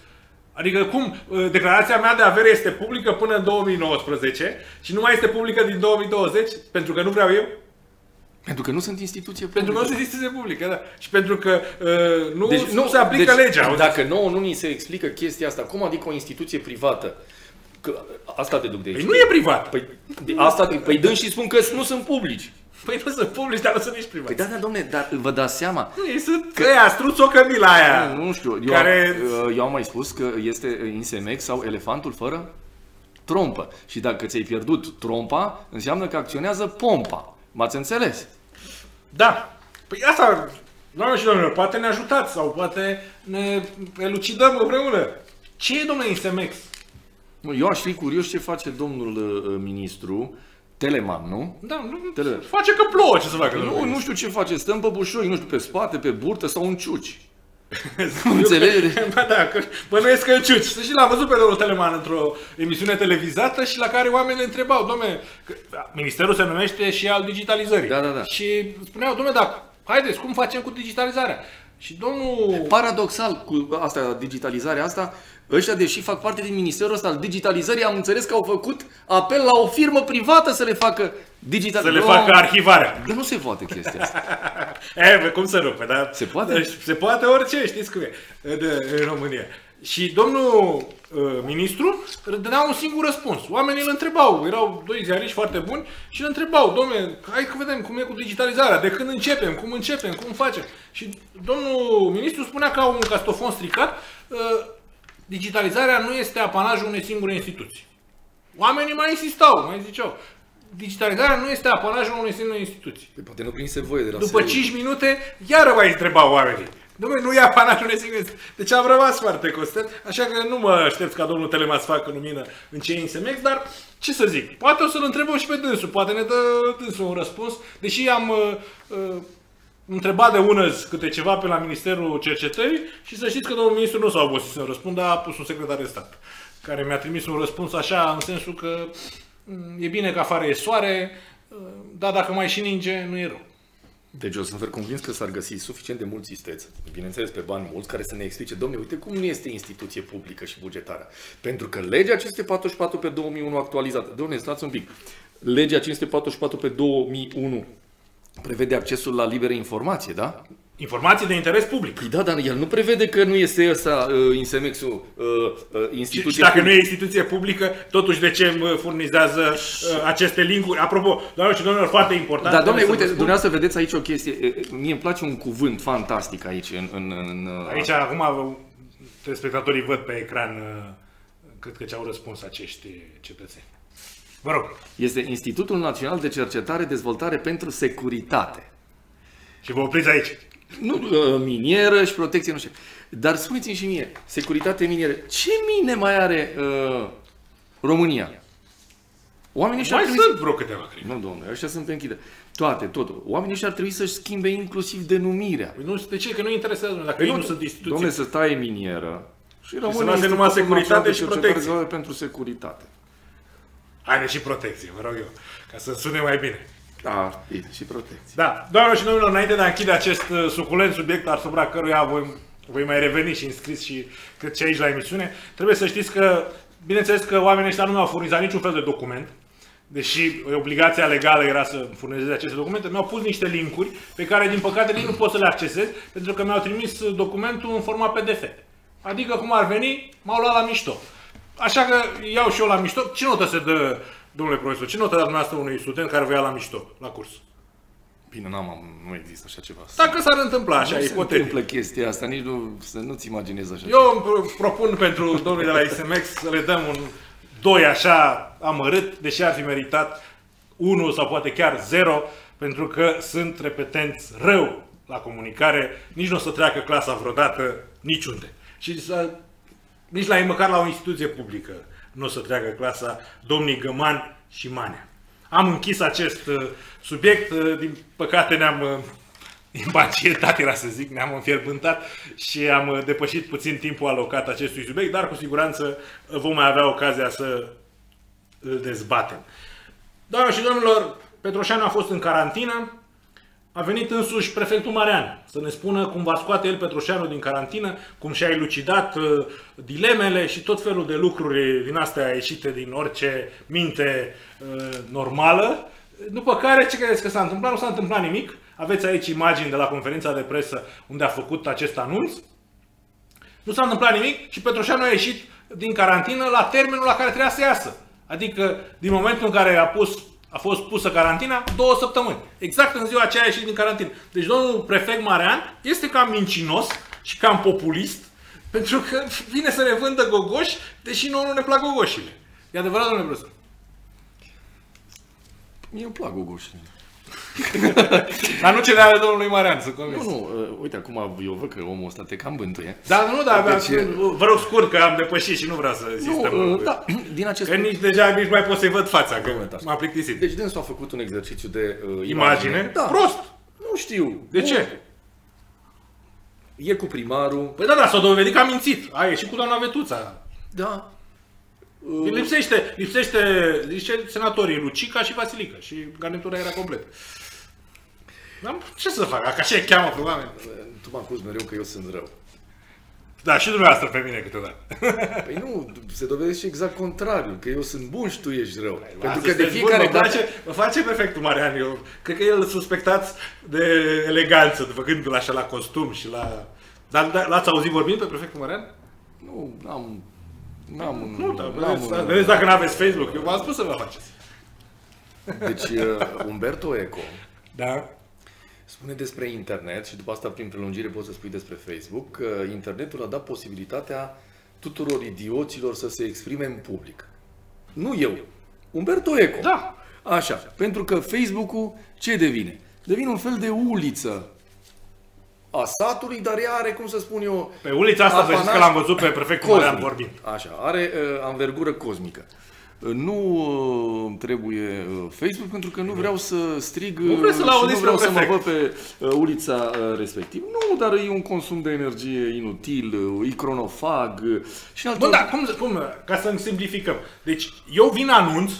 Adică cum, uh, declarația mea de avere este publică până în 2019 și nu mai este publică din 2020 pentru că nu vreau eu? Pentru că nu sunt instituție publică. Pentru că nu sunt instituție publică, da. Și pentru că uh, nu, deci, nu se aplică deci, legea. Dacă nouă nu ni se explică chestia asta, cum adică o instituție privată? Că asta te duc de aici. Păi nu e privat. Păi, de, asta, păi dând și spun că nu sunt publici. Păi nu sunt publici, dar nu sunt nici privați. Păi da, da, domne, dar vă dați seama. Nu, ei sunt că ăia, struț o cămila aia. Nu, nu știu, eu, care... am, eu am mai spus că este Insemex sau elefantul fără trompă. Și dacă ți-ai pierdut trompa, înseamnă că acționează pompa. M-ați înțeles? Da. Păi asta, doamne și domnilor, poate ne ajutați sau poate ne elucidăm împreună. Ce e, domnule Insemex? Eu aș fi curios ce face domnul uh, ministru Teleman, nu? Da, nu, Tele... face că plouă, ce să facă? Nu, nu știu ce face, stăm pe bușoi, nu știu, pe spate, pe burtă sau în ciuci. Înțelegi? Ba da, că bănuiesc că ciuci. Și l-am văzut pe domnul Teleman într-o emisiune televizată și la care oamenii întrebau, domne, ministerul se numește și al digitalizării. Da, da, da. Și spuneau, domne, dar haideți, cum facem cu digitalizarea? Și domnul... Paradoxal, cu asta, digitalizarea asta, ăștia, deși fac parte din ministerul ăsta al digitalizării, am înțeles că au făcut apel la o firmă privată să le facă digitalizare. Să le facă arhivarea. Dar nu se poate chestia asta. e, cum să nu? Da? Se poate? Deci, se poate orice, știți cum e în, în România. Și domnul uh, ministru dădea un singur răspuns. Oamenii îl întrebau, erau doi ziariști foarte buni și îl întrebau, domne, hai că vedem cum e cu digitalizarea, de când începem, cum începem, cum facem. Și domnul ministru spunea ca un castofon stricat, uh, digitalizarea nu este apanajul unei singure instituții. Oamenii mai insistau, mai ziceau, digitalizarea nu este apanajul unei singure instituții. Păi poate nu prinse voie de la După 5 minute, iară mai întrebau oamenii. Dom'le, nu ia apanajul unei singure instituții. Deci am rămas foarte costet, așa că nu mă aștept ca domnul Telema să facă lumină în ce INSMX, dar ce să zic, poate o să-l întrebăm și pe dânsul, poate ne dă dânsul un răspuns, deși am uh, uh, întrebat de unăzi câte ceva pe la Ministerul Cercetării și să știți că domnul ministru nu s-a obosit să răspundă, a pus un secretar de stat care mi-a trimis un răspuns așa, în sensul că mm, e bine că afară e soare, dar dacă mai și ninge, nu e rău. Deci eu sunt convins că s-ar găsi suficient de mulți isteți, bineînțeles pe bani mulți, care să ne explice, domne, uite cum nu este instituție publică și bugetară. Pentru că legea 544 pe 2001 actualizată, domne, stați un pic, legea 544 pe 2001 prevede accesul la liberă informație, da? Informații de interes public. Păi da, dar el nu prevede că nu este ăsta uh, Insemex-ul uh, uh, instituție Și, și dacă publică. nu e instituție publică, totuși de ce furnizează uh, aceste linkuri? Apropo, doamne și domnilor, foarte important. Da, domnule, uite, dumneavoastră vedeți aici o chestie. Mie îmi place un cuvânt fantastic aici. În, în, în, uh, aici, acum, telespectatorii văd pe ecran, uh, cred că ce-au răspuns acești cetățeni. Vă rog. Este Institutul Național de Cercetare Dezvoltare pentru Securitate. Și vă opriți aici. Nu, uh, minieră și protecție, nu știu. Dar spuneți-mi și mie, securitate minieră, ce mine mai are uh, România? Oamenii mai sunt trebui... vreo câteva, cred. Nu, domnule, ăștia sunt pe închide. Toate, totul. Oamenii ăștia ar trebui să-și schimbe inclusiv denumirea. Păi nu, de ce? Că nu interesează, dacă păi ei nu, nu sunt instituții. Domnule, să taie minieră și rămâne și numai securitate și protecție. pentru securitate. Haide și protecție, vă rog eu, ca să sune mai bine. Da, și protecție. Da, doamnelor și domnilor, înainte de a închide acest uh, suculent subiect asupra căruia voi, voi mai reveni și înscris și cât și aici la emisiune, trebuie să știți că, bineînțeles că oamenii ăștia nu mi-au furnizat niciun fel de document, deși obligația legală era să furnizeze aceste documente, mi-au pus niște linkuri pe care, din păcate, nici nu pot să le accesez, pentru că mi-au trimis documentul în format PDF. Adică, cum ar veni, m-au luat la mișto. Așa că iau și eu la mișto. Ce notă se dă, domnule profesor, ce notă dați dumneavoastră unui student care vă ia la mișto, la curs? Bine, n-am, nu există așa ceva. Dacă s-ar întâmpla așa, nu ipotetic. se întâmplă chestia asta, nici nu, să nu-ți imaginezi așa Eu ceva. îmi propun pentru domnul de la SMX să le dăm un 2 așa amărât, deși ar fi meritat 1 sau poate chiar 0, pentru că sunt repetenți rău la comunicare, nici nu o să treacă clasa vreodată niciunde. Și să nici la măcar la o instituție publică nu o să treacă clasa domnii Găman și Manea. Am închis acest uh, subiect, uh, din păcate ne-am uh, impacientat, era să zic, ne-am înfierbântat și am depășit puțin timpul alocat acestui subiect, dar cu siguranță vom mai avea ocazia să îl dezbatem. Doamne și domnilor, Petroșanu a fost în carantină, a venit însuși prefectul Marean să ne spună cum va scoate el Petroșanu din carantină, cum și-a elucidat uh, dilemele și tot felul de lucruri din astea ieșite din orice minte uh, normală După care, ce credeți că s-a întâmplat? Nu s-a întâmplat nimic. Aveți aici imagini de la conferința de presă unde a făcut acest anunț. Nu s-a întâmplat nimic și Petroșanu a ieșit din carantină la termenul la care trebuia să iasă. Adică, din momentul în care a, pus, a fost pusă carantina, două săptămâni. Exact în ziua aceea a ieșit din carantină. Deci domnul prefect Marean este cam mincinos și cam populist, pentru că vine să ne vândă gogoși, deși nouă nu ne plac gogoșile. E adevărat, domnule profesor? Mie îmi plac gogoșile. Dar nu cele ale domnului Marean, sunt convins. Nu, nu, uh, uite, acum eu văd că omul ăsta te cam bântuie. Da, nu, da, Deci, deci, vă rog scurt că am depășit și nu vreau să Nu, sistem. uh, da, din acest Că nici deja nici mai pot să-i văd fața, că Moment, așa. m-a plictisit. Deci dânsul a făcut un exercițiu de uh, Imagine? Da. Prost! Nu știu. De Nu. ce? E cu primarul. Păi da, da, s-a dovedit că a mințit. A ieșit cu doamna Vetuța. Da. Uh. Lipsește, lipsește, zice senatorii Lucica și Vasilica și garnitura era completă. Dar ce să fac? Că așa îi cheamă pe oameni. Tu m-am acuz mereu că eu sunt rău. Da, și dumneavoastră pe mine câteodată. Păi nu, se dovedește exact contrariul, că eu sunt bun și tu ești rău. Pentru Astăzi că de sunteți fiecare bun, mă dată... Face, mă face perfectul Marian. Eu cred că el suspectați de eleganță, făcându-l așa la costum și la... Dar da, l-ați auzit vorbind pe prefectul Marian? Nu, n-am... N-am... Nu, dar n-am vedeți, vedeți dacă nu aveți Facebook. Eu v-am spus să vă faceți. Deci, uh, Umberto Eco Da? spune despre internet și după asta, prin prelungire, poți să spui despre Facebook, că internetul a dat posibilitatea tuturor idioților să se exprime în public. Nu eu, Umberto Eco. Da. Așa, pentru că Facebook-ul ce devine? Devine un fel de uliță a satului, dar ea are, cum să spun eu... Pe ulița asta, să știți că apanaj l-am văzut pe prefectul Marian cosmic. vorbind. Așa, are uh, anvergură cosmică. Uh, Nu uh, trebuie uh, Facebook pentru că nu vreau să strig Nu vreți să-l uh, și auziți nu vreau pe să mă prefect. văd pe uh, ulița uh, respectiv. Nu, dar e un consum de energie inutil, uh, e cronofag uh, și alte Bun, dar cum, cum, ca să simplificăm. Deci, eu vin anunț,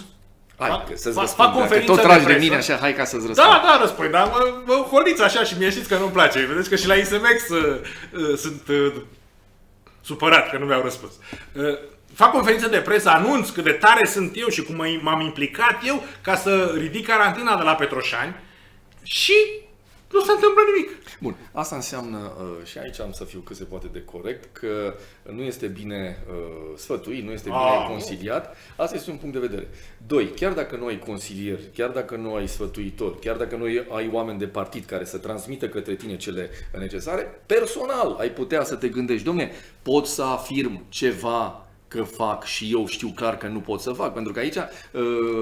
Hai, fac- că să-ți fac- răspund. fac Dacă conferință tot de tragi de, presă. mine așa, hai ca să-ți răspund. Da, da, răspund, dar mă, mă holiți așa și mie știți că nu-mi place. Vedeți că și la ISMX uh, uh, sunt uh, supărat că nu mi-au răspuns. Uh, fac conferință de presă, anunț cât de tare sunt eu și cum mă- m-am implicat eu ca să ridic carantina de la Petroșani și nu se întâmplă nimic. Bun, asta înseamnă, uh, și aici am să fiu cât se poate de corect, că nu este bine uh, sfătuit, nu este bine Ah, consiliat. Asta este un punct de vedere. Doi, chiar dacă nu ai consilieri, chiar dacă nu ai sfătuitori, chiar dacă nu ai- ai oameni de partid care să transmită către tine cele necesare, personal ai putea să te gândești, domne, pot să afirm ceva că fac și eu știu clar că nu pot să fac, pentru că aici uh,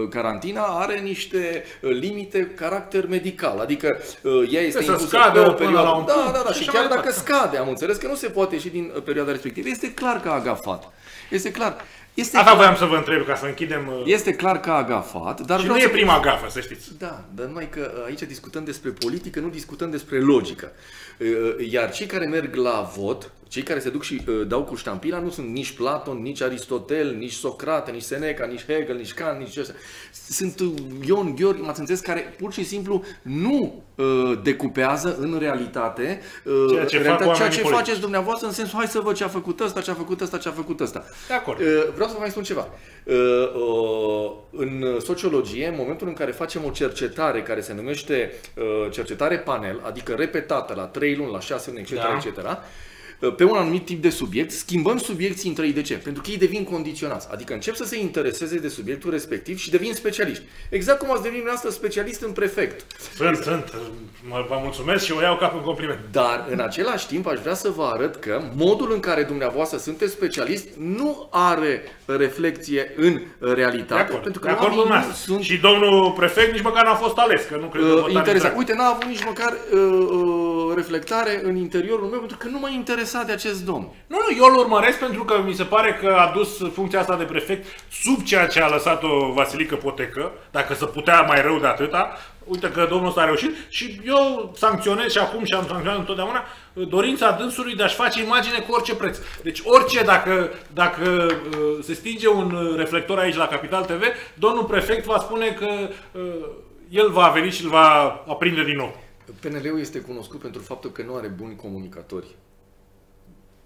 carantina are niște uh, limite caracter medical, adică uh, ea este să impusă scadă pe o până perioadă. la un da, punct da, da, și și așa chiar mai dacă departe. scade, am înțeles că nu se poate ieși din uh, perioada respectivă. Este clar că a agafat. Este clar. Este, Asta voiam să vă întreb ca să închidem... uh, este clar că a agafat, dar și vreau nu e să- prima gafă, să știți. da, dar numai că uh, aici discutăm despre politică, nu discutăm despre logică. Uh, Iar cei care merg la vot, cei care se duc și uh, dau cu ștampila, nu sunt nici Platon, nici Aristotel, nici Socrate, nici Seneca, nici Hegel, nici Kant, nici ăștia. Sunt uh, Ion Gheorghe, m-ați înțeles, care pur și simplu nu uh, decupează în realitate uh, Ceea ce în fac realitate, ceea oamenii ce politici. faceți dumneavoastră în sensul hai să văd ce a făcut ăsta, ce a făcut ăsta, ce a făcut ăsta. De acord. Uh, Vreau să vă mai spun ceva. Uh, uh, În sociologie, în momentul în care facem o cercetare care se numește uh, cercetare panel, adică repetată la 3 luni, la 6 luni, etc., Da. etc., uh, pe un anumit tip de subiect, schimbăm subiecții între ei. De ce? Pentru că ei devin condiționați. Adică încep să se intereseze de subiectul respectiv și devin specialiști. Exact cum ați devenit dumneavoastră specialist în prefect. Sunt, sunt. Mă, vă mulțumesc și o iau ca pe un compliment. Dar în același timp aș vrea să vă arăt că modul în care dumneavoastră sunteți specialist nu are reflecție în De realitate. acord, pentru că de acord cu oamenii nu dumneavoastră. sunt Și domnul prefect nici măcar n-a fost ales, că nu cred că uh, votați interesat. exact. Uite, n-a avut nici măcar uh, uh, reflectare în interiorul meu pentru că nu m-a interesat de acest domn. Nu, nu, eu îl urmăresc pentru că mi se pare că a dus funcția asta de prefect sub ceea ce a lăsat-o Vasilică Potecă, dacă se putea mai rău de atâta. Uite că domnul ăsta a reușit și eu sancționez și acum și am sancționat întotdeauna dorința dânsului de a-și face imagine cu orice preț. Deci orice, dacă, dacă uh, se stinge un uh, reflector aici la Capital TV, domnul prefect va spune că uh, el va veni și îl va aprinde din nou. PNL-ul este cunoscut pentru faptul că nu are buni comunicatori.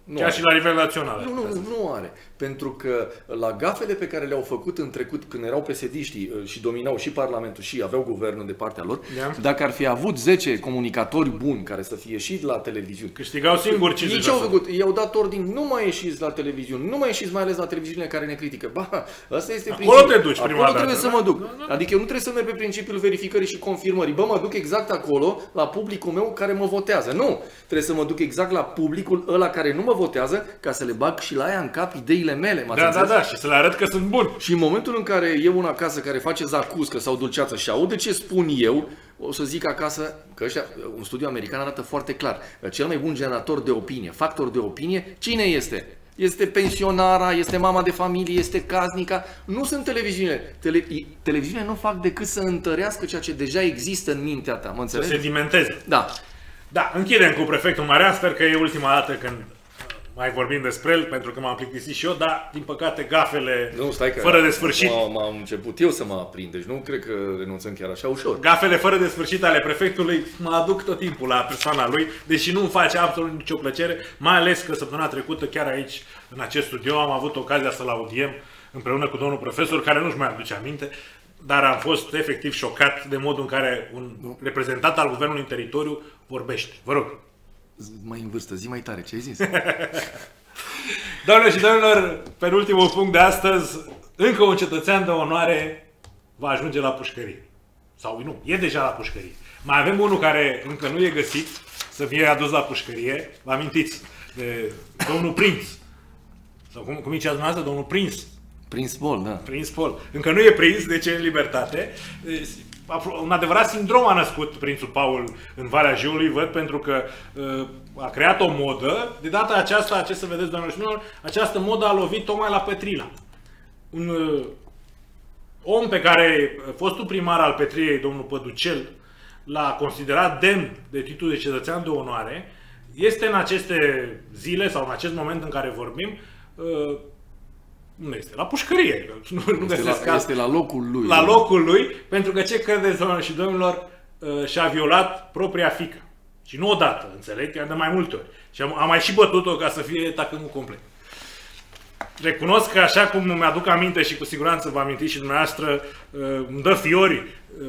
Nu Chiar are. și la nivel național. Nu, nu, nu, nu are. Pentru că la gafele pe care le-au făcut în trecut, când erau pesediștii uh, și dominau și Parlamentul și aveau guvernul de partea lor, Da. dacă ar fi avut 10 comunicatori buni care să fie ieșit la televiziuni, Câștigau singuri 50%. ei ce au făcut? I-au dat ordin, nu mai ieșiți la televiziuni, nu mai ieșiți mai ales la televiziunile care ne critică. Ba, asta este Acolo principiul. te duci prima Acolo dată, trebuie să da? mă duc. Da, da, da. Adică eu nu trebuie să merg pe principiul verificării și confirmării. Bă, mă duc exact acolo, la publicul meu care mă votează. Nu! Trebuie să mă duc exact la publicul ăla care nu mă votează, ca să le bag și la aia în cap ideile mele. m-ați Da, da, înțeles? da, și să le arăt că sunt bun. Și în momentul în care e un acasă care face zacuscă sau dulceață și aude ce spun eu, o să zic acasă că ăștia, un studiu american arată foarte clar. Cel mai bun generator de opinie, factor de opinie, cine este? Este pensionara, este mama de familie, este casnica. Nu sunt televiziunile. Tele, televiziunile nu fac decât să întărească ceea ce deja există în mintea ta. Mă Să înțelegi? sedimenteze. Da. Da, închidem cu prefectul Marean, sper că e ultima dată când mai vorbim despre el, pentru că m-am plictisit și eu, dar, din păcate, gafele Nu, stai că fără de sfârșit, M-am, m-am început eu să mă aprind, deci nu cred că renunțăm chiar așa ușor. gafele fără de sfârșit ale prefectului mă aduc tot timpul la persoana lui, deși nu îmi face absolut nicio plăcere, mai ales că săptămâna trecută, chiar aici, în acest studio, am avut ocazia să-l audiem împreună cu domnul profesor, care nu-și mai aduce aminte, dar am fost efectiv șocat de modul în care un reprezentant al guvernului în teritoriu vorbește. Vă rog. Mai în vârstă, zi mai tare, ce ai zis? Doamne și domnilor, penultimul punct de astăzi, încă un cetățean de onoare va ajunge la pușcărie. Sau nu, e deja la pușcărie. Mai avem unul care încă nu e găsit să fie adus la pușcărie. Vă amintiți de domnul Prinț. Sau cum, cum zicea dumneavoastră, domnul Prinț. Prins bol, da. Prins Paul. Încă nu e prins, deci e în libertate. Un adevărat sindrom a născut prințul Paul în Valea Jiului, văd, pentru că uh, a creat o modă. De data aceasta, ce să vedeți, doamnelor și domnilor, această modă a lovit tocmai la Petrila. Un uh, om pe care uh, fostul primar al Petriei, domnul Păducel, l-a considerat demn de titlul de cetățean de onoare, este în aceste zile sau în acest moment în care vorbim, uh, unde este? La pușcărie. Nu, nu Este găsesc la, alt- este la locul lui. la locul lui, pentru că ce credeți, doamnelor și domnilor, uh, și-a violat propria fică. Și nu odată, înțeleg, chiar de mai multe ori. Și am, am mai și bătut-o ca să fie tacâmul complet. Recunosc că așa cum mi-aduc aminte și cu siguranță vă amintiți și dumneavoastră, uh, îmi dă fiori uh,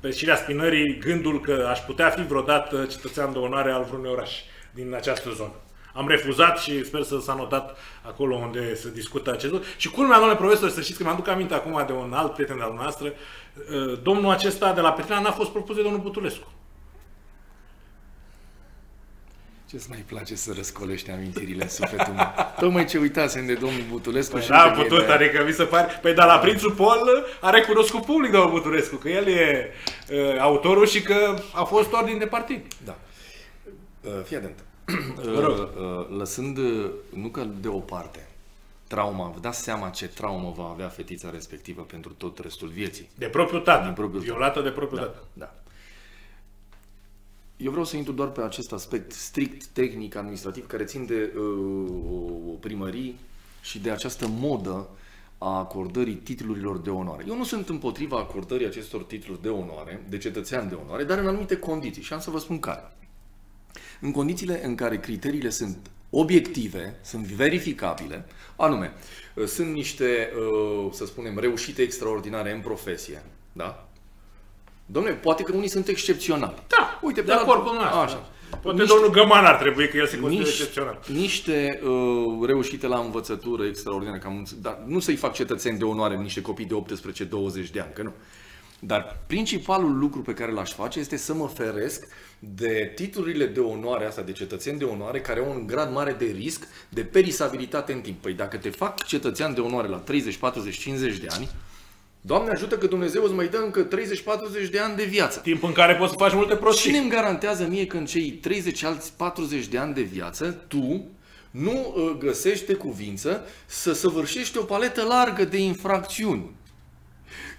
pe șirea spinării gândul că aș putea fi vreodată cetățean de onoare al vreunui oraș din această zonă. Am refuzat și sper să s-a notat acolo unde se discută acest lucru. Și culmea, domnule profesor, să știți că mi-aduc aminte acum de un alt prieten al noastră, uh, domnul acesta de la Petrina n-a fost propus de domnul Butulescu. Ce-ți mai place să răscolești amintirile în sufletul meu? Tocmai ce uitasem de domnul Butulescu și Da, am uite că e putut, de- adică mi se pare... Păi, dar la Prințul Pol a recunoscut public domnul Buturescu, că el e uh, autorul și că a fost ordin de partid. Da. Uh, Fii atent. Vă rog. Uh, uh, Lăsând, uh, nu că deoparte, trauma, vă dați seama ce traumă va avea fetița respectivă pentru tot restul vieții. De propriul tată. Din propriul tată. Violată de propriul Da, tată. da. Eu vreau să intru doar pe acest aspect strict tehnic, administrativ, care țin de uh, primării și de această modă a acordării titlurilor de onoare. Eu nu sunt împotriva acordării acestor titluri de onoare, de cetățean de onoare, dar în anumite condiții. Și am să vă spun care. În condițiile în care criteriile sunt obiective, sunt verificabile, anume, uh, sunt niște, uh, să spunem, reușite extraordinare în profesie, da? Domnule, poate că unii sunt excepționali. Da, Uite, de pe acord la- cu noastră. Așa. Poate Niște- domnul Găman ar trebui, că el se consideră Niște, excepțional. niște uh, reușite la învățătură extraordinare, cam, înț- dar nu să-i fac cetățeni de onoare niște copii de 18-20 de ani, că nu. Dar principalul lucru pe care l-aș face este să mă feresc de titlurile de onoare astea, de cetățeni de onoare, care au un grad mare de risc de perisabilitate în timp. Păi dacă te fac cetățean de onoare la 30, 40, 50 de ani, Doamne ajută că Dumnezeu îți mai dă încă 30-40 de ani de viață. Timp în care poți să faci multe prostii. Cine îmi garantează mie că în cei 30 alți 40 de ani de viață, tu nu uh, găsești de cuvință să săvârșești o paletă largă de infracțiuni?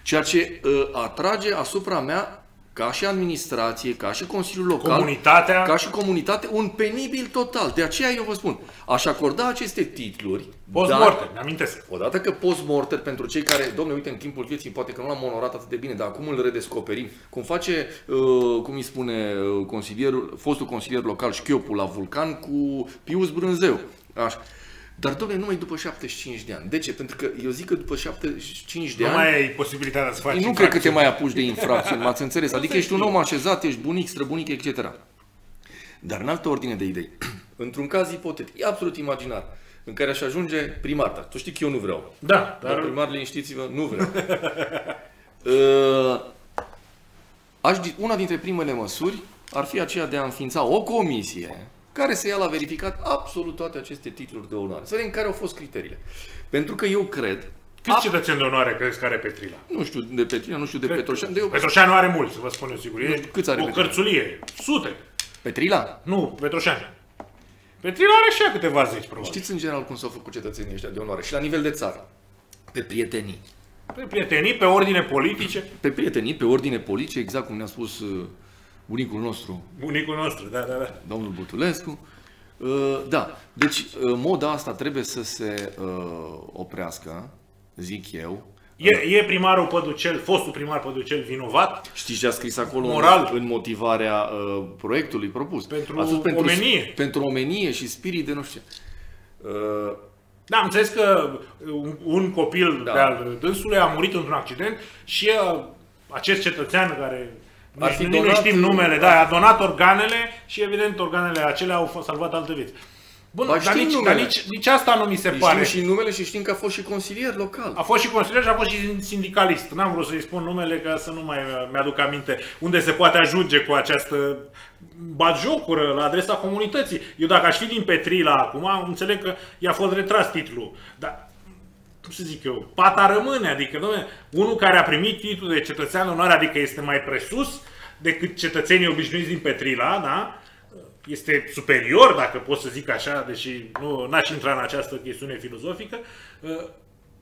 Ceea ce uh, atrage asupra mea, ca și administrație, ca și Consiliul Local, Comunitatea. ca și comunitate, un penibil total. De aceea eu vă spun, aș acorda aceste titluri, Post-mortem, mi-amintesc. Odată că post-mortem, pentru cei care, domne, uite, în timpul vieții, poate că nu l-am onorat atât de bine, dar acum îl redescoperim, cum face, uh, cum îi spune uh, consilierul, fostul consilier local Șchiopul la Vulcan cu Pius Brânzeu. Așa. Dar, domnule, numai după 75 de ani. De ce? Pentru că eu zic că după 75 de Nu ani... mai ai posibilitatea să faci nu cred că te infracțiuni. mai apuci de infracțiuni, m-ați înțeles? Adică ești un om așezat, ești bunic, străbunic, etc. Dar în altă ordine de idei, într-un caz ipotetic, e absolut imaginar, în care aș ajunge primar, dar tu știi că eu nu vreau. Da, Dar dar primar, liniștiți-vă, nu vreau. Uh, aș, di- una dintre primele măsuri ar fi aceea de a înființa o comisie care să ia la verificat absolut toate aceste titluri de onoare. Să vedem care au fost criteriile. Pentru că eu cred, câți cetățeni de onoare crezi că are Petrila? nu știu de Petrina, nu știu de Petroșan, de eu, Petroșanu are mulți, să vă spun eu sigur. E câți are o Petrila? cărțulie. Sute. Petrila? Nu, Petroșan. Petrila are și ea câteva zeci, probabil. Știți în general cum s-au făcut cetățenii ăștia de onoare și la nivel de țară? Pe prietenii. Pe prietenii, pe ordine politice. Pe prietenii, pe ordine politice, exact cum ne-a spus uh, bunicul nostru, Bunicul nostru, da, da, da. domnul Butulescu. Uh, Da, deci uh, moda asta trebuie să se uh, oprească, zic eu. E, e primarul Păducel, fostul primar Păducel vinovat? Știți ce a scris acolo Moral. în motivarea uh, proiectului propus? Pentru A spus omenie. Pentru omenie și spirit de nu știu ce. Uh, Da, am înțeles că un, un copil Da. de al dânsului a murit într-un accident și uh, acest cetățean care Ar nici, fi nici nu donat- știm numele, da, a donat organele și evident organele acelea au fost salvat alte vieți. Bun, Ba, dar, știm nici, numele. dar nici, nici asta nu mi se îi pare. știm și numele și știm că a fost și consilier local. A fost și consilier și a fost și sindicalist. N-am vrut să-i spun numele ca să nu mai uh, mi-aduc aminte unde se poate ajunge cu această batjocură la adresa comunității. Eu dacă aș fi din Petrila acum, înțeleg că i-a fost retras titlul. Dar, cum să zic eu, pata rămâne. Adică, domne, unul care a primit titlul de cetățean onoare, adică este mai presus decât cetățenii obișnuiți din Petrila, da? este superior, dacă pot să zic așa, deși nu n-aș intra în această chestiune filozofică, uh,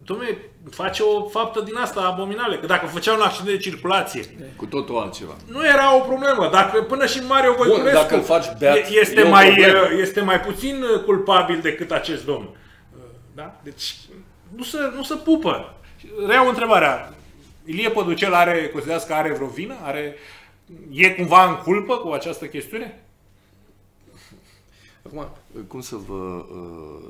domne, face o faptă din asta abominabilă. Că dacă făcea un accident de circulație, Cu totul altceva. nu era o problemă. Dacă până și Mario Voiculescu dacă îl faci beat, e- este, e o mai, problemă. uh, este mai puțin uh, culpabil decât acest domn. Uh, Da? Deci nu se, nu se pupă. Reau întrebarea. Ilie Păducel are, considerați că are vreo vină? Are, e cumva în culpă cu această chestiune? Acum, cum să vă uh,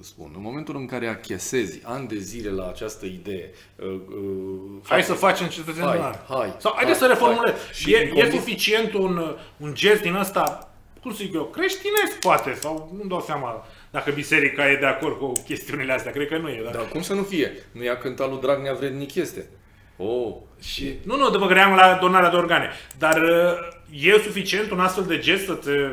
spun, în momentul în care achesezi ani de zile la această idee, uh, uh, Hai să facem cetățeni Hai, de onoare. hai, Sau haideți să hai, reformulez. hai. Și E, e convins- suficient un, un gest din ăsta, cum să zic eu, creștinesc poate, sau nu-mi dau seama dacă biserica e de acord cu chestiunile astea, cred că nu e. Dar... Dar cum să nu fie? Nu i-a cântat lui Dragnea vrednic este. Oh, Și, nu, nu, după cream la donarea de organe. Dar uh, e suficient un astfel de gest să te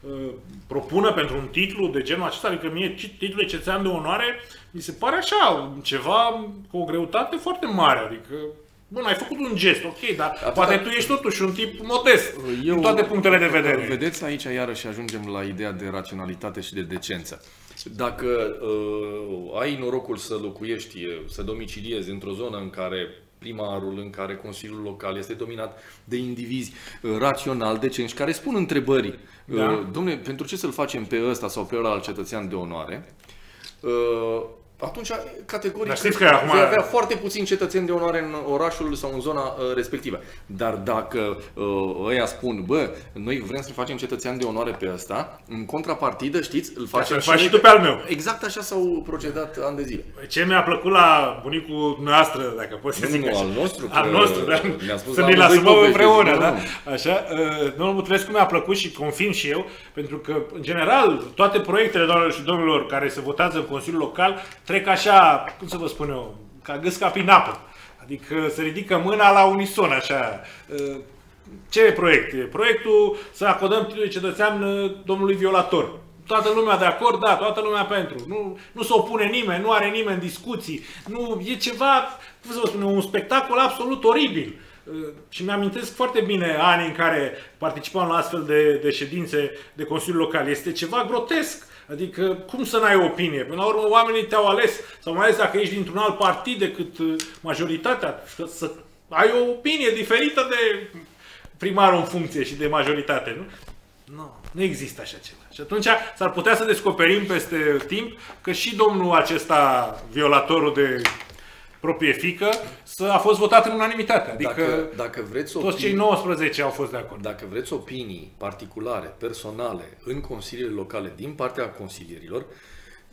uh, propună pentru un titlu de genul acesta? Adică mie ci- titlul de cetățean de onoare mi se pare așa, ceva cu o greutate foarte mare. Adică, bun, ai făcut un gest, ok, dar Atâta- poate tu ești totuși un tip modest Eu, din toate punctele de vedere. Vedeți, aici iarăși ajungem la ideea de raționalitate și de decență. Dacă uh, ai norocul să locuiești, uh, să domiciliezi într-o zonă în care primarul, în care Consiliul Local este dominat de indivizi uh, rațional, decenți, care spun întrebări, Da. uh, domne, pentru ce să-l facem pe ăsta sau pe ăla al cetățean de onoare, uh, atunci, categoric, Dar știți că acum- vei avea foarte puțini cetățeni de onoare în orașul sau în zona uh, respectivă. Dar dacă uh, ăia spun, bă, noi vrem să facem cetățean de onoare pe ăsta, în contrapartidă, știți, îl facem să-l faci noi și tu pe al meu. Exact așa s-au procedat ani de zile. Ce mi-a plăcut la bunicul noastră, dacă pot să Nu, zic nu, așa. al nostru, Al că nostru, da. ne-a spus Să la ne-l amândoi asumăm povești, împreună, deci, da? nu, Așa. uh, Domnul Butrescu mi-a plăcut și confirm și eu, pentru că, în general, toate proiectele, doamnelor și domnilor, care se votează în Consiliul Local, trec așa, cum să vă spun eu, ca gâsca prin apă. Adică se ridică mâna la unison, așa. Uh, Ce e proiect? E proiectul să acordăm titlul de cetățean uh, domnului violator. Toată lumea de acord, da, toată lumea pentru. Nu, nu se opune nimeni, nu are nimeni discuții. Nu, e ceva, cum să vă spun, un spectacol absolut oribil. Uh, Și mi-amintesc foarte bine anii în care participam la astfel de, de ședințe de Consiliul Local. Este ceva grotesc. Adică, cum să n-ai opinie? Până la urmă, oamenii te-au ales, sau mai ales dacă ești dintr-un alt partid decât uh, majoritatea, să, să ai o opinie diferită de primarul în funcție și de majoritate, nu? Nu, nu există așa ceva. Și atunci s-ar putea să descoperim peste timp că și domnul acesta, violatorul de proprie fică, să a fost votat în unanimitate. Adică Dacă, dacă vreți toți cei opinii, 19 au fost de acord. dacă vreți opinii particulare, personale, în consiliile locale, din partea consilierilor,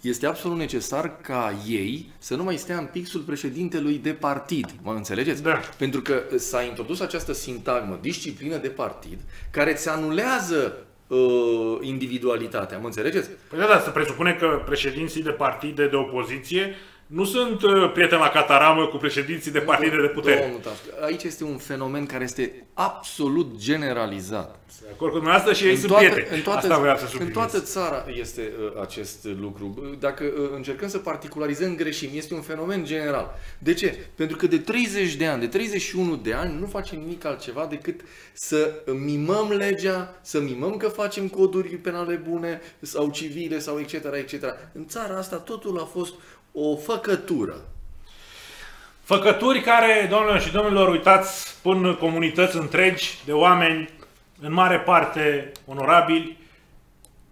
este absolut necesar ca ei să nu mai stea în pixul președintelui de partid. Mă înțelegeți? Da. Pentru că s-a introdus această sintagmă, disciplină de partid, care îți anulează uh, individualitatea. Mă înțelegeți? Păi da, da, se presupune că președinții de partide de opoziție nu sunt uh, prieteni la cataramă cu președinții de partide de putere. Domnul Tască, aici este un fenomen care este absolut generalizat. De acord cu dumneavoastră și ei În sunt toată, prieteni. în, toată, Asta vreau să în subliniez. toată țara este uh, acest lucru. Dacă uh, încercăm să particularizăm greșim, este un fenomen general. De ce? Pentru că de 30 de ani, de 31 de ani, nu facem nimic altceva decât să mimăm legea, să mimăm că facem coduri penale bune sau civile sau etc. etc. În țara asta totul a fost o făcătură. Făcături care, doamnelor și domnilor, uitați, pun comunități întregi de oameni, în mare parte onorabili,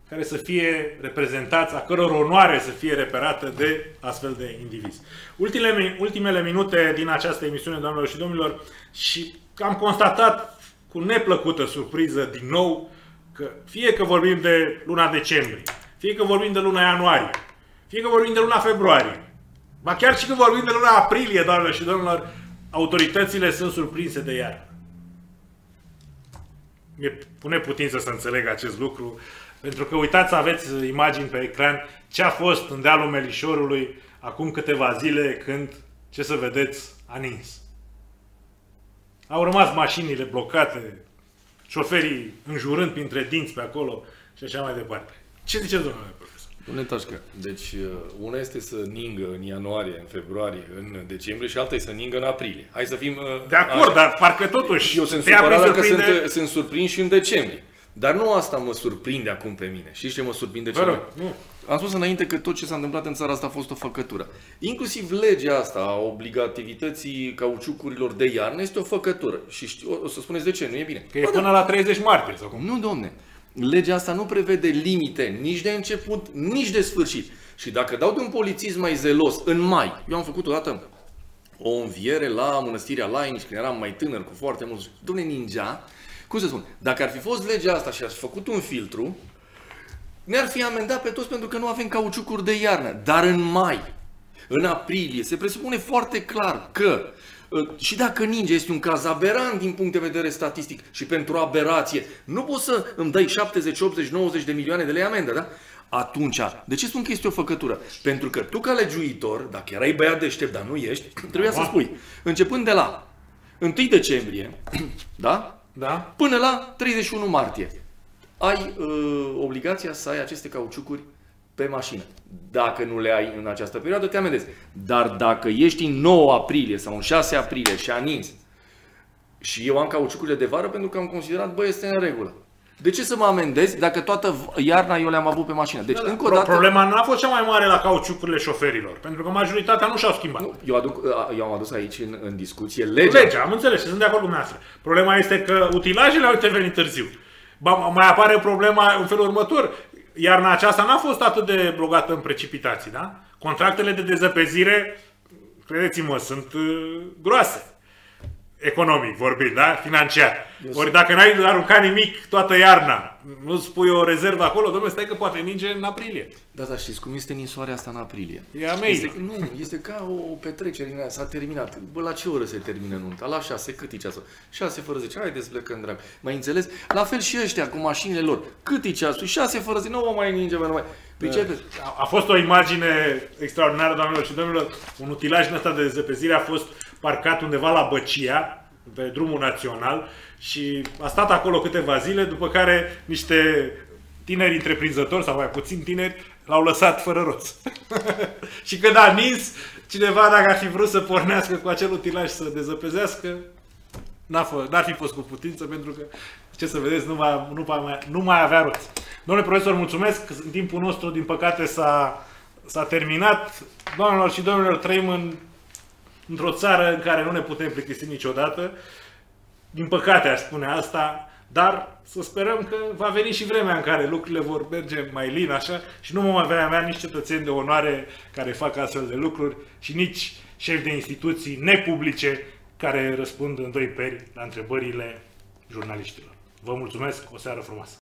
care să fie reprezentați, a căror onoare să fie reperată de astfel de indivizi. Ultimele, ultimele minute din această emisiune, doamnelor și domnilor, și am constatat cu neplăcută surpriză din nou că fie că vorbim de luna decembrie, fie că vorbim de luna ianuarie, fie că vorbim de luna februarie, ba chiar și că vorbim de luna aprilie, doamnelor și domnilor, autoritățile sunt surprinse de iarnă. Mi-e pune putință să înțeleg acest lucru, pentru că uitați, aveți imagini pe ecran ce a fost în dealul Melișorului acum câteva zile când, ce să vedeți, a nins. Au rămas mașinile blocate, șoferii înjurând printre dinți pe acolo și așa mai departe. Ce ziceți, domnule profesor? Domnule Tașcă, deci uh, una este să ningă în ianuarie, în februarie, în decembrie și alta e să ningă în aprilie. Hai să fim... uh, De acord, așa. dar parcă totuși Eu sunt te ia prin supărat dacă surprindere- sunt, sunt surprins și în decembrie. Dar nu asta mă surprinde acum pe mine. Știți ce mă surprinde Vă cel mai? rog, nu. Am spus înainte că tot ce s-a întâmplat în țara asta a fost o făcătură. Inclusiv legea asta a obligativității cauciucurilor de iarnă este o făcătură. Și știu, o să spuneți de ce, nu e bine. Că e până la 30 martie sau cum? Nu, domne. Legea asta nu prevede limite nici de început, nici de sfârșit. Și dacă dau de un polițist mai zelos în mai, eu am făcut odată o înviere la Mănăstirea Lainici, când eram mai tânăr, cu foarte mulți. Domne, ningea, cum să spun, dacă ar fi fost legea asta și ar fi făcut un filtru, ne-ar fi amendat pe toți pentru că nu avem cauciucuri de iarnă. Dar în mai, în aprilie, se presupune foarte clar că uh, și dacă ninge este un caz aberant din punct de vedere statistic și pentru aberație, nu poți să îmi dai 70, 80, 90 de milioane de lei amendă, da? Atunci, de ce spun că este o făcătură? Pentru că tu ca legiuitor, dacă erai băiat deștept, dar nu ești, trebuia să spui, începând de la 1 decembrie, da? Da? Până la 31 martie. Ai uh, obligația să ai aceste cauciucuri pe mașină. Dacă nu le ai în această perioadă, te amendezi. Dar dacă ești în 9 aprilie sau în 6 aprilie și a nins și eu am cauciucurile de vară pentru că am considerat, bă, este în regulă. De ce să mă amendezi dacă toată v- iarna eu le-am avut pe mașină? Deci, încă o Pro- dată... Problema nu a fost cea mai mare la cauciucurile șoferilor, pentru că majoritatea nu și-au schimbat. Nu, eu, aduc, eu am adus aici în, în discuție legea. Legea, am înțeles și sunt de acord cu dumneavoastră. Problema este că utilajele au intervenit târziu. Ba, mai apare problema în felul următor. Iarna aceasta n-a fost atât de blogată în precipitații, da? Contractele de dezăpezire, credeți-mă, sunt uh, groase. Economic vorbind, da? Financiar. Ori dacă n-ai aruncat nimic toată iarna, nu-ți pui o rezervă acolo, domnule, stai că poate ninge în aprilie. Da, dar știți cum este ninsoarea asta în aprilie? E amazing. Este, nu, este ca o petrecere din aia, s-a terminat. Bă, la ce oră se termină nunta? La 6, cât e ceasul? 6 fără 10, haideți plecăm, drag. Mai înțeles? La fel și ăștia cu mașinile lor. Cât e ceasul? 6 fără 10, nu vă mai ninge, mă, nu mai... Pricepeți? A, a fost o imagine extraordinară, doamnelor și domnilor. Un utilaj din ăsta de zăpezire a fost parcat undeva la Băcia, pe drumul național, și a stat acolo câteva zile, după care niște tineri întreprinzători, sau mai puțin tineri, l-au lăsat fără roți. și când a nins, cineva, dacă ar fi vrut să pornească cu acel utilaj să dezăpezească, N-a fă, n-ar fi fost cu putință pentru că, ce să vedeți, nu, va, nu, va mai, nu mai avea roți. Domnule profesor, mulțumesc. Timpul nostru, din păcate, s-a, s-a terminat. Doamnelor și domnilor, trăim în, într-o țară în care nu ne putem plictisi niciodată. Din păcate, aș spune asta, dar să sperăm că va veni și vremea în care lucrurile vor merge mai lin așa și nu vom avea, avea nici cetățeni de onoare care fac astfel de lucruri și nici șefi de instituții nepublice care răspund în doi peri la întrebările jurnaliștilor. Vă mulțumesc, o seară frumoasă!